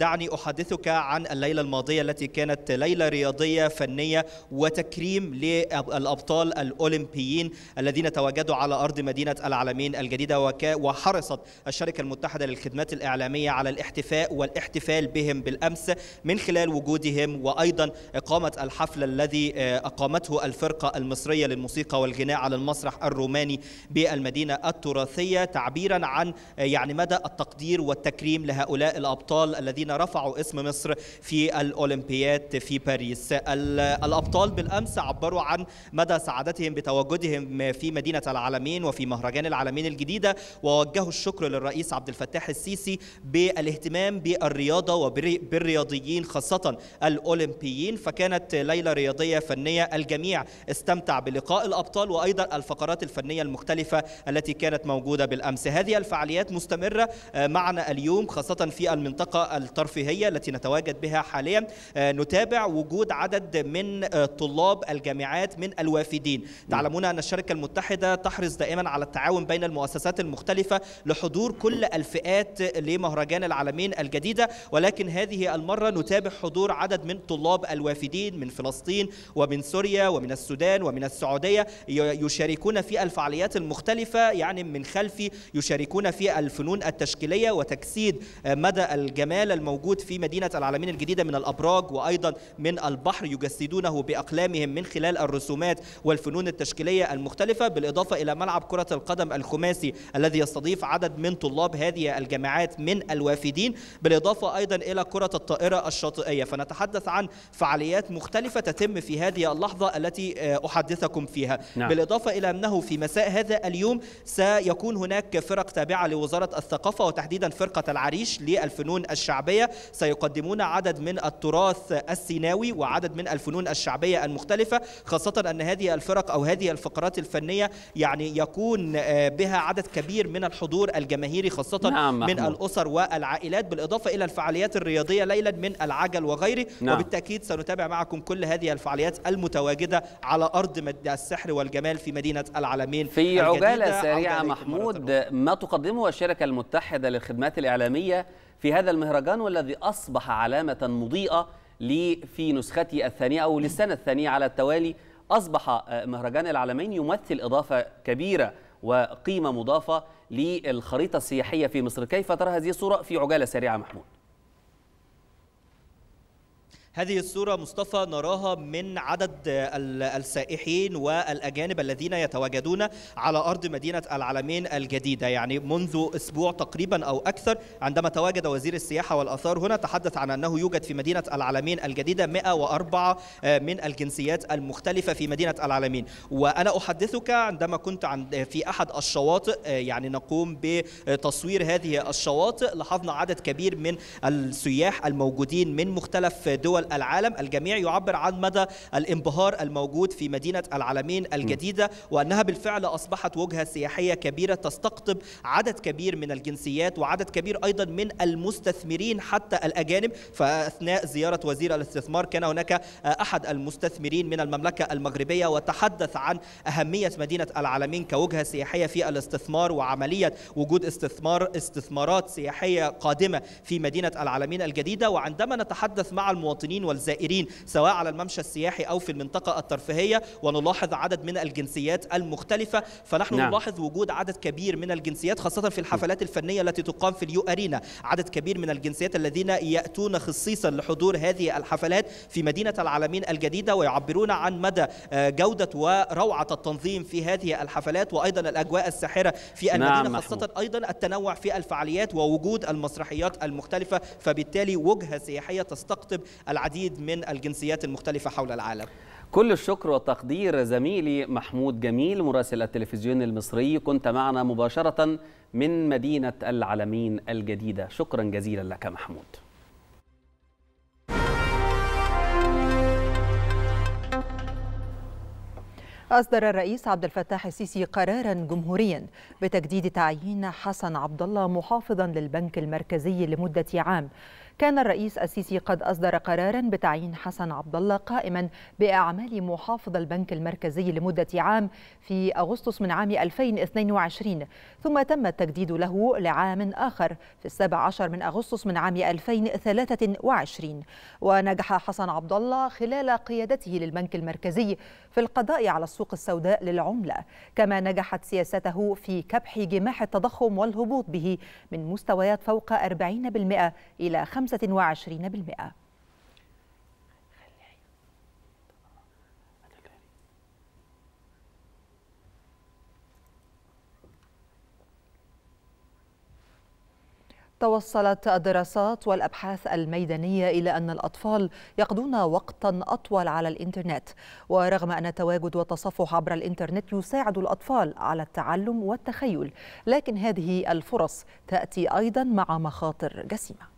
دعني أحدثك عن الليلة الماضية التي كانت ليلة رياضية فنية وتكريم للأبطال الأولمبيين الذين تواجدوا على أرض مدينة العالمين الجديدة. وحرصت الشركة المتحدة للخدمات الإعلامية على الاحتفاء والاحتفال بهم بالأمس من خلال وجودهم وأيضا إقامة الحفل الذي أقامته الفرقة المصرية للموسيقى والغناء على المسرح الروماني بالمدينة التراثية تعبيرا عن يعني مدى التقدير والتكريم لهؤلاء الأبطال الذين رفعوا اسم مصر في الأولمبياد في باريس. الأبطال بالأمس عبروا عن مدى سعادتهم بتواجدهم في مدينة العالمين وفي مهرجان العالمين الجديدة ووجهوا الشكر للرئيس عبد الفتاح السيسي بالاهتمام بالرياضة وبالرياضيين خاصة الأولمبيين. فكانت ليلة رياضية فنية الجميع استمتع بلقاء الأبطال وأيضا الفقرات الفنية المختلفة التي كانت موجودة بالأمس. هذه الفعاليات مستمرة معنا اليوم خاصة في المنطقة الترفيهية التي نتواجد بها حاليا. نتابع وجود عدد من طلاب الجامعات من الوافدين. تعلمون أن الشركة المتحدة تحرص دائما على التعاون بين المؤسسات المختلفة لحضور كل الفئات لمهرجان العالمين الجديدة ولكن هذه المرة نتابع حضور عدد من طلاب الوافدين من فلسطين ومن سوريا ومن السودان ومن السعودية يشاركون في الفعاليات المختلفة يعني من خلفي يشاركون في الفنون التشكيلية وتجسيد مدى الجمال الموجود في مدينة العالمين الجديدة من الأبراج وأيضا من البحر يجسدونه بأقلامهم من خلال الرسومات والفنون التشكيلية المختلفة بالإضافة إلى ملعب كرة القدم الخماسي الذي يستضيف عدد من طلاب هذه الجامعات من الوافدين بالإضافة أيضا إلى كرة الطائرة الشاطئية. فنتحدث عن فعاليات مختلفة تتم في هذه اللحظة التي أحدثكم فيها. نعم. بالإضافة إلى أنه في مساء هذا اليوم سيكون هناك فرق تابعة لوزارة الثقافة وتحديدا فرقة العريش للفنون الشعبية. سيقدمون عدد من التراث السيناوي وعدد من الفنون الشعبية المختلفة خاصة أن هذه الفرق أو هذه الفقرات الفنية يعني يكون بها عدد كبير من الحضور الجماهيري خاصة نعم من محمود. الأسر والعائلات بالإضافة إلى الفعاليات الرياضية ليلا من العجل وغيره نعم. وبالتأكيد سنتابع معكم كل هذه الفعاليات المتواجدة على أرض السحر والجمال في مدينة العالمين في عجالة سريعة محمود ما تقدمه الشركة المتحدة للخدمات الإعلامية في هذا المهرجان والذي أصبح علامة مضيئة لي في نسختي الثانية أو للسنة الثانية على التوالي أصبح مهرجان العالمين يمثل إضافة كبيرة وقيمة مضافة للخريطة السياحية في مصر كيف ترى هذه الصورة في عجالة سريعة محمود؟ هذه الصورة مصطفى نراها من عدد السائحين والأجانب الذين يتواجدون على أرض مدينة العلمين الجديدة. يعني منذ أسبوع تقريبا أو أكثر عندما تواجد وزير السياحة والأثار هنا تحدث عن أنه يوجد في مدينة العلمين الجديدة 104 من الجنسيات المختلفة في مدينة العلمين. وأنا أحدثك عندما كنت عند في أحد الشواطئ يعني نقوم بتصوير هذه الشواطئ. لاحظنا عدد كبير من السياح الموجودين من مختلف دول العالم الجميع يعبر عن مدى الانبهار الموجود في مدينة العلمين الجديدة وأنها بالفعل أصبحت وجهة سياحية كبيرة تستقطب عدد كبير من الجنسيات وعدد كبير أيضا من المستثمرين حتى الأجانب. فأثناء زيارة وزير الاستثمار كان هناك أحد المستثمرين من المملكة المغربية وتحدث عن أهمية مدينة العلمين كوجهة سياحية في الاستثمار وعملية وجود استثمار استثمارات سياحية قادمة في مدينة العلمين الجديدة. وعندما نتحدث مع المواطنين والزائرين سواء على الممشى السياحي أو في المنطقة الترفيهية ونلاحظ عدد من الجنسيات المختلفة فنحن نعم. نلاحظ وجود عدد كبير من الجنسيات خاصة في الحفلات الفنية التي تقام في اليو أرينا عدد كبير من الجنسيات الذين يأتون خصيصا لحضور هذه الحفلات في مدينة العالمين الجديدة ويعبرون عن مدى جودة وروعة التنظيم في هذه الحفلات وأيضا الأجواء الساحرة في المدينة نعم خاصة. أيضا التنوع في الفعاليات ووجود المسرحيات المختلفة فبالتالي وجهة سياحية تستقطب العديد من الجنسيات المختلفة حول العالم. كل الشكر والتقدير زميلي محمود جميل مراسل التلفزيون المصري. كنت معنا مباشرة من مدينة العلمين الجديدة. شكرا جزيلا لك محمود. أصدر الرئيس عبد الفتاح السيسي قرارا جمهوريا بتجديد تعيين حسن عبد الله محافظا للبنك المركزي لمدة عام. كان الرئيس السيسي قد أصدر قرارا بتعيين حسن عبد الله قائما بأعمال محافظ البنك المركزي لمدة عام في أغسطس من عام 2022 ثم تم التجديد له لعام آخر في السابع عشر من أغسطس من عام 2023 ونجح حسن عبد الله خلال قيادته للبنك المركزي في القضاء على السوق السوداء للعملة كما نجحت سياسته في كبح جماح التضخم والهبوط به من مستويات فوق 40% إلى 25% توصلت الدراسات والأبحاث الميدانية إلى أن الأطفال يقضون وقتا أطول على الإنترنت. ورغم أن التواجد والتصفح عبر الإنترنت يساعد الأطفال على التعلم والتخيل لكن هذه الفرص تأتي أيضا مع مخاطر جسيمة.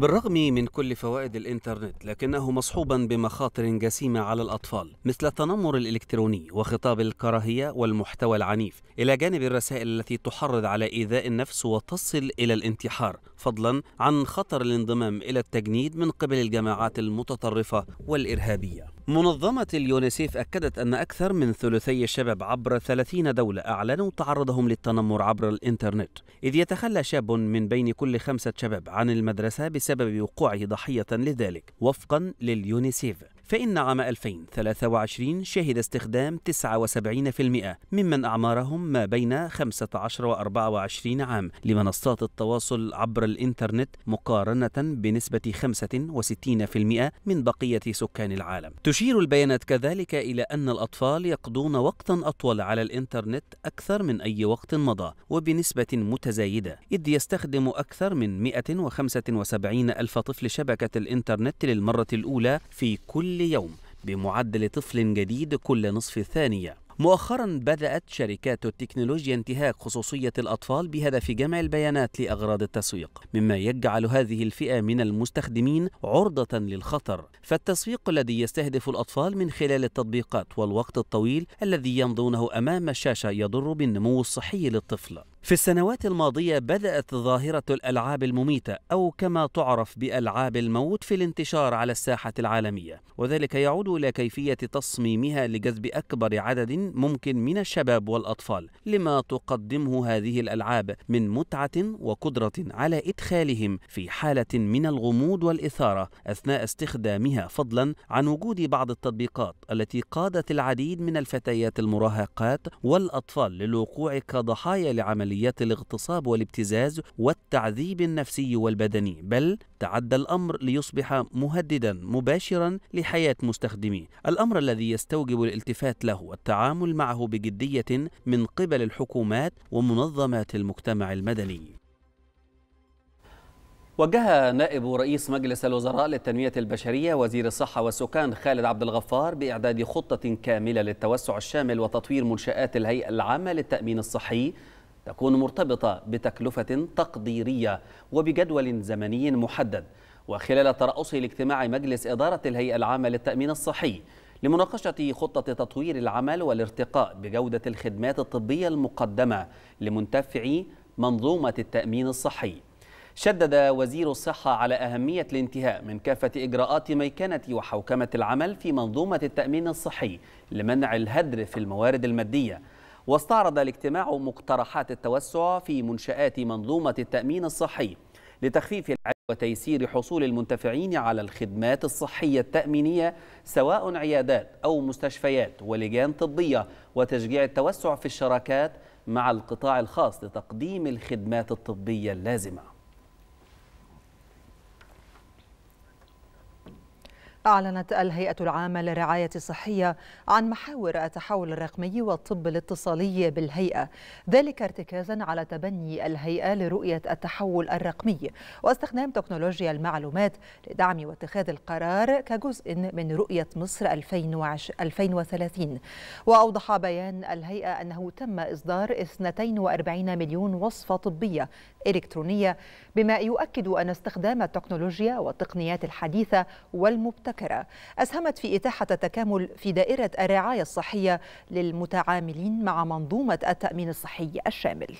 بالرغم من كل فوائد الإنترنت لكنه مصحوبا بمخاطر جسيمة على الأطفال مثل التنمر الإلكتروني وخطاب الكراهية والمحتوى العنيف. إلى جانب الرسائل التي تحرض على إيذاء النفس وتصل إلى الانتحار فضلا عن خطر الانضمام إلى التجنيد من قبل الجماعات المتطرفة والإرهابية. منظمة اليونيسيف أكدت أن أكثر من ثلثي الشباب عبر 30 دولة أعلنوا تعرضهم للتنمر عبر الإنترنت إذ يتخلى شاب من بين كل خمسة شباب عن المدرسة بسبب وقوعه ضحية لذلك وفقا لليونيسيف. فإن عام 2023 شهد استخدام 79% ممن أعمارهم ما بين 15 و 24 عام لمنصات التواصل عبر الإنترنت مقارنة بنسبة 65% من بقية سكان العالم. تشير البيانات كذلك إلى أن الأطفال يقضون وقتا أطول على الإنترنت أكثر من أي وقت مضى وبنسبة متزايدة إذ يستخدم أكثر من 175 ألف طفل شبكة الإنترنت للمرة الأولى في كل يوم بمعدل طفل جديد كل نصف ثانية. مؤخرا بدأت شركات التكنولوجيا انتهاك خصوصية الأطفال بهدف جمع البيانات لأغراض التسويق مما يجعل هذه الفئة من المستخدمين عرضة للخطر. فالتسويق الذي يستهدف الأطفال من خلال التطبيقات والوقت الطويل الذي يمضونه أمام الشاشة يضر بالنمو الصحي للطفل. في السنوات الماضية بدأت ظاهرة الألعاب المميتة أو كما تعرف بألعاب الموت في الانتشار على الساحة العالمية وذلك يعود إلى كيفية تصميمها لجذب أكبر عدد ممكن من الشباب والأطفال لما تقدمه هذه الألعاب من متعة وقدرة على إدخالهم في حالة من الغموض والإثارة أثناء استخدامها فضلا عن وجود بعض التطبيقات التي قادت العديد من الفتيات المراهقات والأطفال للوقوع كضحايا لعمليات عمليات الاغتصاب والابتزاز والتعذيب النفسي والبدني بل تعدى الأمر ليصبح مهددا مباشرا لحياة مستخدميه. الأمر الذي يستوجب الالتفات له والتعامل معه بجدية من قبل الحكومات ومنظمات المجتمع المدني. وجه نائب رئيس مجلس الوزراء للتنمية البشرية وزير الصحة والسكان خالد عبد الغفار بإعداد خطة كاملة للتوسع الشامل وتطوير منشآت الهيئة العامة للتأمين الصحي تكون مرتبطة بتكلفة تقديرية وبجدول زمني محدد. وخلال ترأسه لاجتماع مجلس إدارة الهيئة العامة للتأمين الصحي لمناقشة خطة تطوير العمل والارتقاء بجودة الخدمات الطبية المقدمة لمنتفعي منظومة التأمين الصحي. شدد وزير الصحة على أهمية الانتهاء من كافة إجراءات ميكنة وحوكمة العمل في منظومة التأمين الصحي لمنع الهدر في الموارد المادية. واستعرض الاجتماع مقترحات التوسع في منشآت منظومة التأمين الصحي لتخفيف وتيسير حصول المنتفعين على الخدمات الصحية التأمينية سواء عيادات أو مستشفيات ولجان طبية وتشجيع التوسع في الشراكات مع القطاع الخاص لتقديم الخدمات الطبية اللازمة. أعلنت الهيئة العامة للرعاية الصحية عن محاور التحول الرقمي والطب الاتصالي بالهيئة ذلك ارتكازا على تبني الهيئة لرؤية التحول الرقمي واستخدام تكنولوجيا المعلومات لدعم واتخاذ القرار كجزء من رؤية مصر 2030 وأوضح بيان الهيئة أنه تم إصدار 42 مليون وصفة طبية إلكترونية بما يؤكد أن استخدام التكنولوجيا والتقنيات الحديثة والمبتكرة أسهمت في إتاحة التكامل في دائرة الرعاية الصحية للمتعاملين مع منظومة التأمين الصحي الشامل.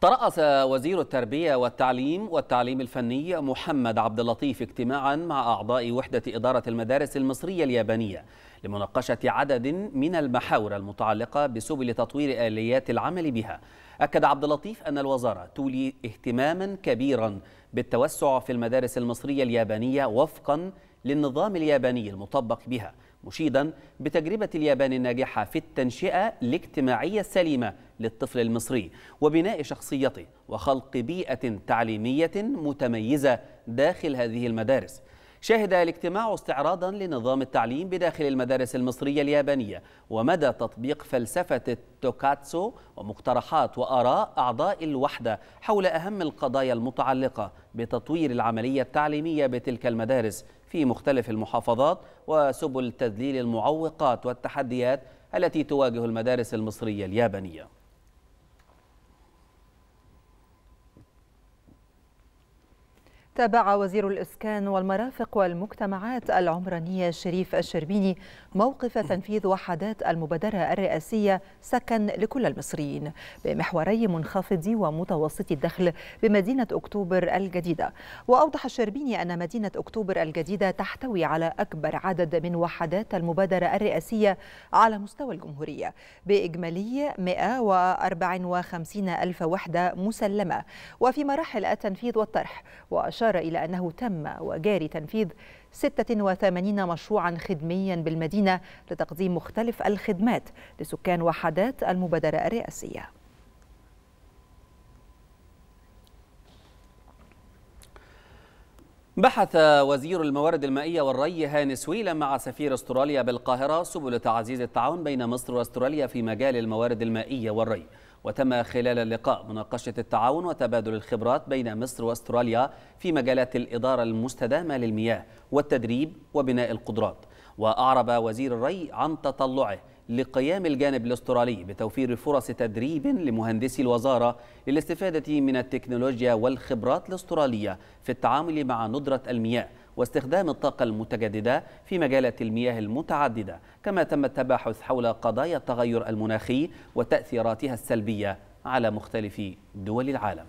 ترأس وزير التربية والتعليم والتعليم الفني محمد عبد اللطيف اجتماعا مع أعضاء وحدة إدارة المدارس المصرية اليابانية. لمناقشة عدد من المحاور المتعلقة بسبل تطوير آليات العمل بها. أكد عبد اللطيف أن الوزارة تولي اهتماما كبيرا بالتوسع في المدارس المصرية اليابانية وفقا للنظام الياباني المطبق بها مشيدا بتجربة اليابان الناجحة في التنشئة الاجتماعية السليمة للطفل المصري وبناء شخصيته وخلق بيئة تعليمية متميزة داخل هذه المدارس. شهد الاجتماع استعراضا لنظام التعليم بداخل المدارس المصرية اليابانية ومدى تطبيق فلسفة التوكاتسو ومقترحات وآراء أعضاء الوحدة حول أهم القضايا المتعلقة بتطوير العملية التعليمية بتلك المدارس في مختلف المحافظات وسبل تذليل المعوقات والتحديات التي تواجه المدارس المصرية اليابانية. تابع وزير الإسكان والمرافق والمجتمعات العمرانية شريف الشربيني موقف تنفيذ وحدات المبادرة الرئاسية سكن لكل المصريين بمحوري منخفضي ومتوسطي الدخل بمدينة أكتوبر الجديدة. وأوضح الشربيني أن مدينة أكتوبر الجديدة تحتوي على أكبر عدد من وحدات المبادرة الرئاسية على مستوى الجمهورية بإجمالي 154 ألف وحدة مسلمة. وفي مراحل التنفيذ والطرح وأشار أشار إلى أنه تم وجاري تنفيذ 86 مشروعا خدميا بالمدينة لتقديم مختلف الخدمات لسكان وحدات المبادرة الرئاسية. بحث وزير الموارد المائية والري هاني سويلة مع سفير أستراليا بالقاهرة سبل تعزيز التعاون بين مصر وأستراليا في مجال الموارد المائية والري. وتم خلال اللقاء مناقشة التعاون وتبادل الخبرات بين مصر وأستراليا في مجالات الإدارة المستدامة للمياه والتدريب وبناء القدرات. وأعرب وزير الري عن تطلعه لقيام الجانب الأسترالي بتوفير فرص تدريب لمهندسي الوزارة للاستفادة من التكنولوجيا والخبرات الأسترالية في التعامل مع ندرة المياه واستخدام الطاقة المتجددة في مجالات المياه المتعددة كما تم التباحث حول قضايا التغير المناخي وتأثيراتها السلبية على مختلف دول العالم.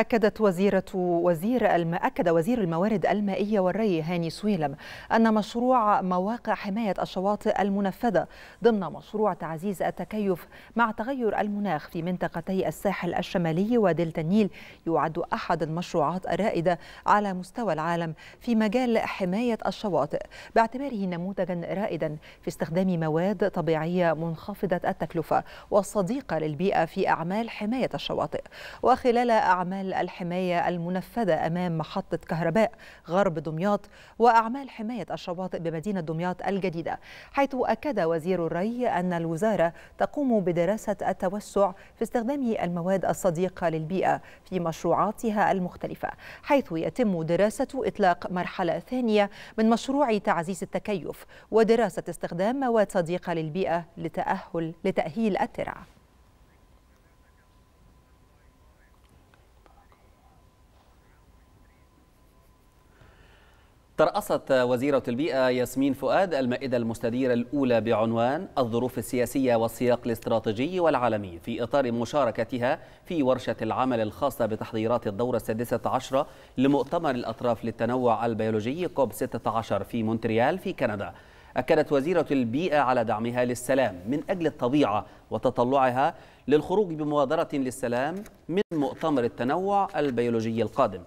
أكدت وزيرة وزير الم... أكد وزير الموارد المائية والري هاني سويلم أن مشروع مواقع حماية الشواطئ المنفذة ضمن مشروع تعزيز التكيف مع تغير المناخ في منطقتي الساحل الشمالي ودلتا النيل يعد أحد المشروعات الرائدة على مستوى العالم في مجال حماية الشواطئ باعتباره نموذجا رائدا في استخدام مواد طبيعية منخفضة التكلفة والصديقة للبيئة في أعمال حماية الشواطئ. وخلال أعمال الحماية المنفذة أمام محطة كهرباء غرب دمياط وأعمال حماية الشواطئ بمدينة دمياط الجديدة حيث أكد وزير الري أن الوزارة تقوم بدراسة التوسع في استخدام المواد الصديقة للبيئة في مشروعاتها المختلفة حيث يتم دراسة إطلاق مرحلة ثانية من مشروع تعزيز التكيف ودراسة استخدام مواد صديقة للبيئة لتأهل لتأهيل الترع ترأست وزيرة البيئة ياسمين فؤاد المائدة المستديرة الأولى بعنوان الظروف السياسية والسياق الاستراتيجي والعالمي في إطار مشاركتها في ورشة العمل الخاصة بتحضيرات الدورة السادسة عشرة لمؤتمر الأطراف للتنوع البيولوجي كوب 16 في مونتريال في كندا. أكدت وزيرة البيئة على دعمها للسلام من أجل الطبيعة وتطلعها للخروج بمبادرة للسلام من مؤتمر التنوع البيولوجي القادم.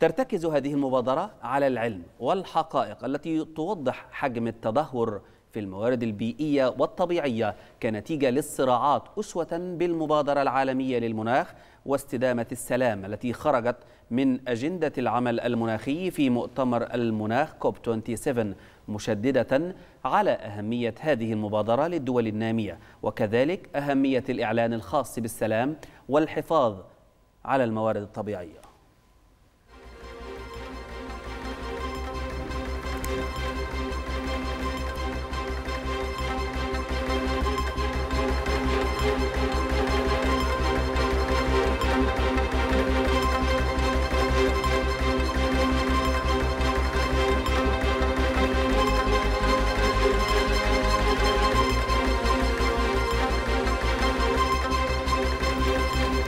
ترتكز هذه المبادرة على العلم والحقائق التي توضح حجم التدهور في الموارد البيئية والطبيعية كنتيجة للصراعات أسوة بالمبادرة العالمية للمناخ واستدامة السلام التي خرجت من أجندة العمل المناخي في مؤتمر المناخ كوب 27 مشددة على أهمية هذه المبادرة للدول النامية وكذلك أهمية الإعلان الخاص بالسلام والحفاظ على الموارد الطبيعية.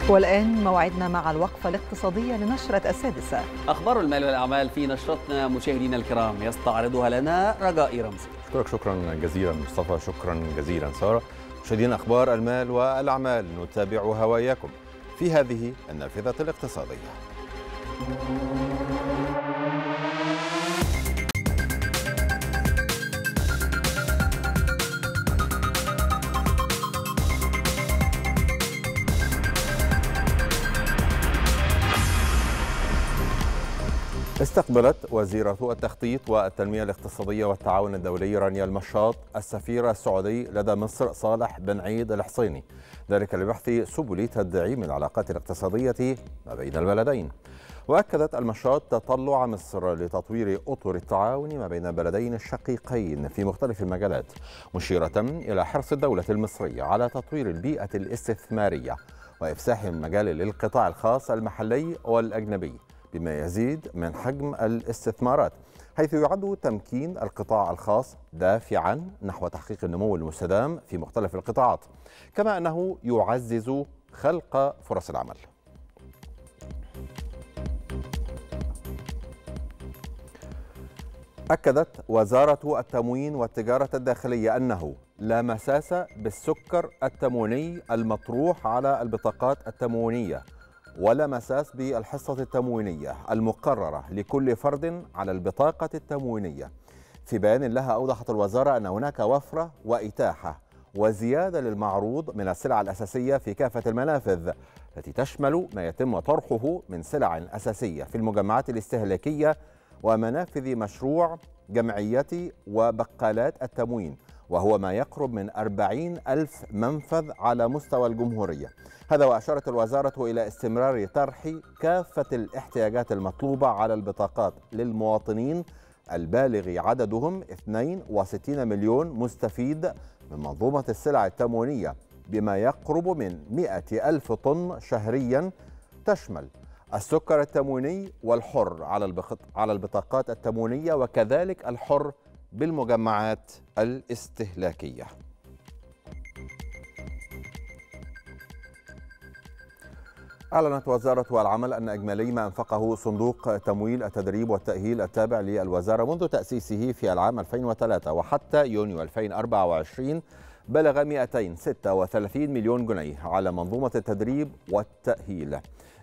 والآن موعدنا مع الوقفة الاقتصادية لنشرة السادسة. أخبار المال والأعمال في نشرتنا مشاهدينا الكرام يستعرضها لنا رجاء رمزي أشكرك شكرا جزيلا مصطفى شكرا جزيلا سارة. مشاهدينا أخبار المال والأعمال نتابعها وإياكم في هذه النافذة الاقتصادية. استقبلت وزيرة التخطيط والتنمية الاقتصادية والتعاون الدولي رانيا المشاط السفير السعودي لدى مصر صالح بن عيد الحصيني ذلك لبحث سبل تدعيم العلاقات الاقتصادية ما بين البلدين. وأكدت المشاط تطلع مصر لتطوير أطر التعاون ما بين البلدين الشقيقين في مختلف المجالات مشيرة إلى حرص الدولة المصرية على تطوير البيئة الاستثمارية وإفساح المجال للقطاع الخاص المحلي والأجنبي. بما يزيد من حجم الاستثمارات حيث يعد تمكين القطاع الخاص دافعا نحو تحقيق النمو المستدام في مختلف القطاعات كما أنه يعزز خلق فرص العمل. أكدت وزارة التموين والتجارة الداخلية أنه لا مساس بالسكر التمويني المطروح على البطاقات التموينية ولا مساس بالحصة التموينية المقررة لكل فرد على البطاقة التموينية. في بيان لها أوضحت الوزارة أن هناك وفرة وإتاحة وزيادة للمعروض من السلع الأساسية في كافة المنافذ التي تشمل ما يتم طرحه من سلع أساسية في المجمعات الاستهلاكية ومنافذ مشروع جمعية وبقالات التموين. وهو ما يقرب من أربعين ألف منفذ على مستوى الجمهورية. هذا وأشارت الوزارة إلى استمرار طرح كافة الاحتياجات المطلوبة على البطاقات للمواطنين البالغ عددهم 62 مليون مستفيد من منظومة السلع التموينية بما يقرب من 100 ألف طن شهريا تشمل السكر التمويني والحر على البطاقات التموينية وكذلك الحر بالمجمعات الاستهلاكية. أعلنت وزارة العمل أن إجمالي ما أنفقه صندوق تمويل التدريب والتأهيل التابع للوزارة منذ تأسيسه في العام 2003 وحتى يونيو 2024 بلغ 236 مليون جنيه على منظومة التدريب والتأهيل.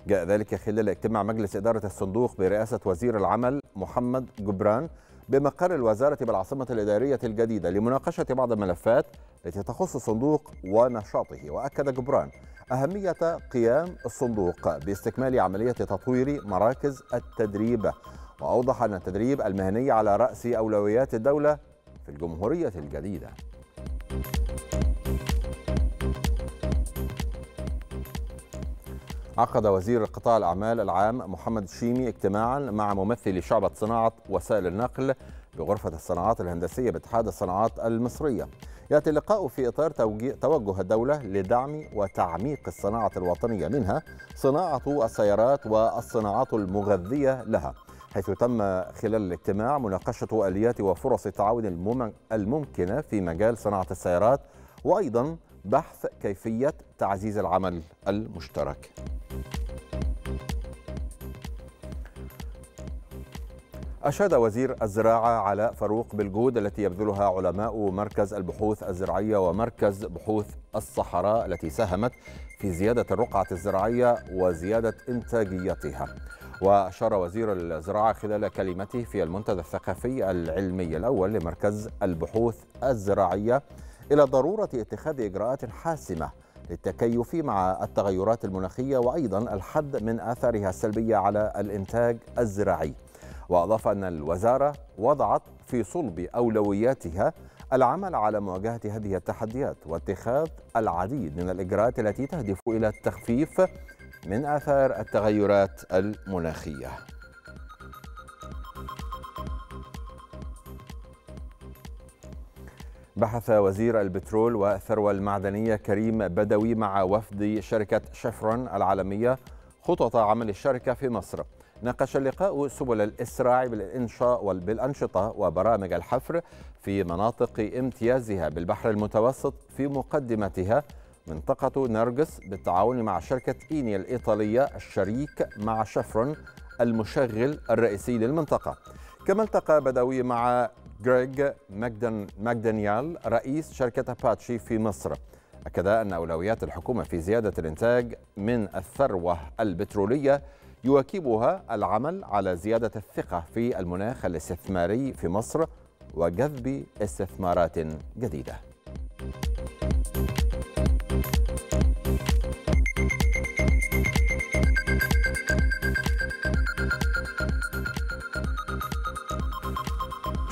جاء ذلك خلال اجتماع مجلس إدارة الصندوق برئاسة وزير العمل محمد جبران بمقر الوزارة بالعاصمة الإدارية الجديدة لمناقشة بعض الملفات التي تخص الصندوق ونشاطه. وأكد جبران أهمية قيام الصندوق باستكمال عملية تطوير مراكز التدريب. وأوضح أن التدريب المهني على رأس أولويات الدولة في الجمهورية الجديدة. عقد وزير قطاع الأعمال العام محمد الشيمي اجتماعا مع ممثلي شعبة صناعة وسائل النقل بغرفة الصناعات الهندسية باتحاد الصناعات المصرية. يأتي اللقاء في إطار توجه الدولة لدعم وتعميق الصناعة الوطنية منها صناعة السيارات والصناعات المغذية لها حيث تم خلال الاجتماع مناقشة آليات وفرص التعاون الممكنة في مجال صناعة السيارات وأيضا بحث كيفية تعزيز العمل المشترك. أشاد وزير الزراعة علاء فاروق بالجهود التي يبذلها علماء مركز البحوث الزراعية ومركز بحوث الصحراء التي ساهمت في زيادة الرقعة الزراعية وزيادة إنتاجيتها. وأشار وزير الزراعة خلال كلمته في المنتدى الثقافي العلمي الأول لمركز البحوث الزراعية إلى ضرورة اتخاذ إجراءات حاسمة للتكيف مع التغيرات المناخية وأيضا الحد من آثارها السلبية على الإنتاج الزراعي. وأضاف أن الوزارة وضعت في صلب أولوياتها العمل على مواجهة هذه التحديات واتخاذ العديد من الإجراءات التي تهدف إلى التخفيف من آثار التغيرات المناخية. بحث وزير البترول والثروة المعدنية كريم بدوي مع وفد شركة شفرون العالمية خطط عمل الشركة في مصر. ناقش اللقاء سبل الإسراع بالإنشاء وبالأنشطة وبرامج الحفر في مناطق امتيازها بالبحر المتوسط في مقدمتها. منطقة نرجس بالتعاون مع شركة إينيا الإيطالية الشريك مع شفرون المشغل الرئيسي للمنطقة. كما التقى بدوي مع غريغ ماكدن ماكدانيال رئيس شركة أباتشي في مصر. أكد أن أولويات الحكومة في زيادة الإنتاج من الثروة البترولية يواكبها العمل على زيادة الثقة في المناخ الاستثماري في مصر وجذب استثمارات جديدة.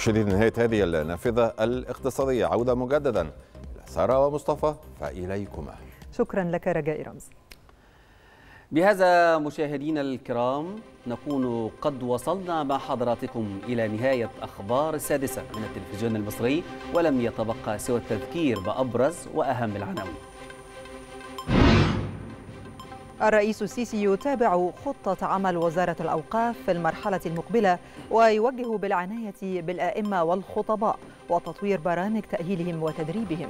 شديد نهاية هذه النافذة الاقتصادية. عودة مجددا سارة ومصطفى فإليكما. شكرا لك رجاء رمز. بهذا مشاهدينا الكرام نكون قد وصلنا مع حضراتكم إلى نهاية أخبار السادسة من التلفزيون المصري ولم يتبقى سوى التذكير بأبرز وأهم العناوين. الرئيس السيسي يتابع خطة عمل وزارة الأوقاف في المرحلة المقبلة ويوجه بالعناية بالآئمة والخطباء وتطوير برامج تأهيلهم وتدريبهم.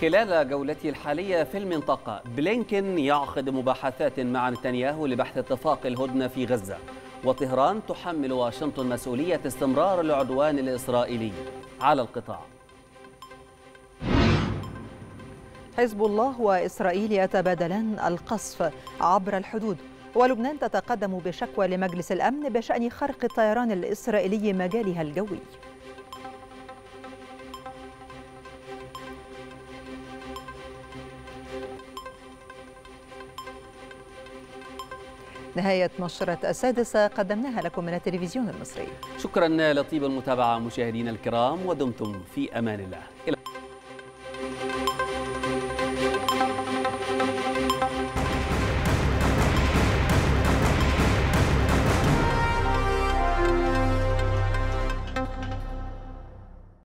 خلال جولته الحالية في المنطقة بلينكن يعقد مباحثات مع نتنياهو لبحث اتفاق الهدنة في غزة. وطهران تحمل واشنطن مسؤولية استمرار العدوان الإسرائيلي. على القطاع. حزب الله وإسرائيل يتبادلان القصف عبر الحدود. ولبنان تتقدم بشكوى لمجلس الأمن بشأن خرق الطيران الإسرائيلي مجالها الجوي. نهاية نشرة السادسة قدمناها لكم من التلفزيون المصري. شكرا لطيب المتابعة مشاهدينا الكرام ودمتم في أمان الله. إلى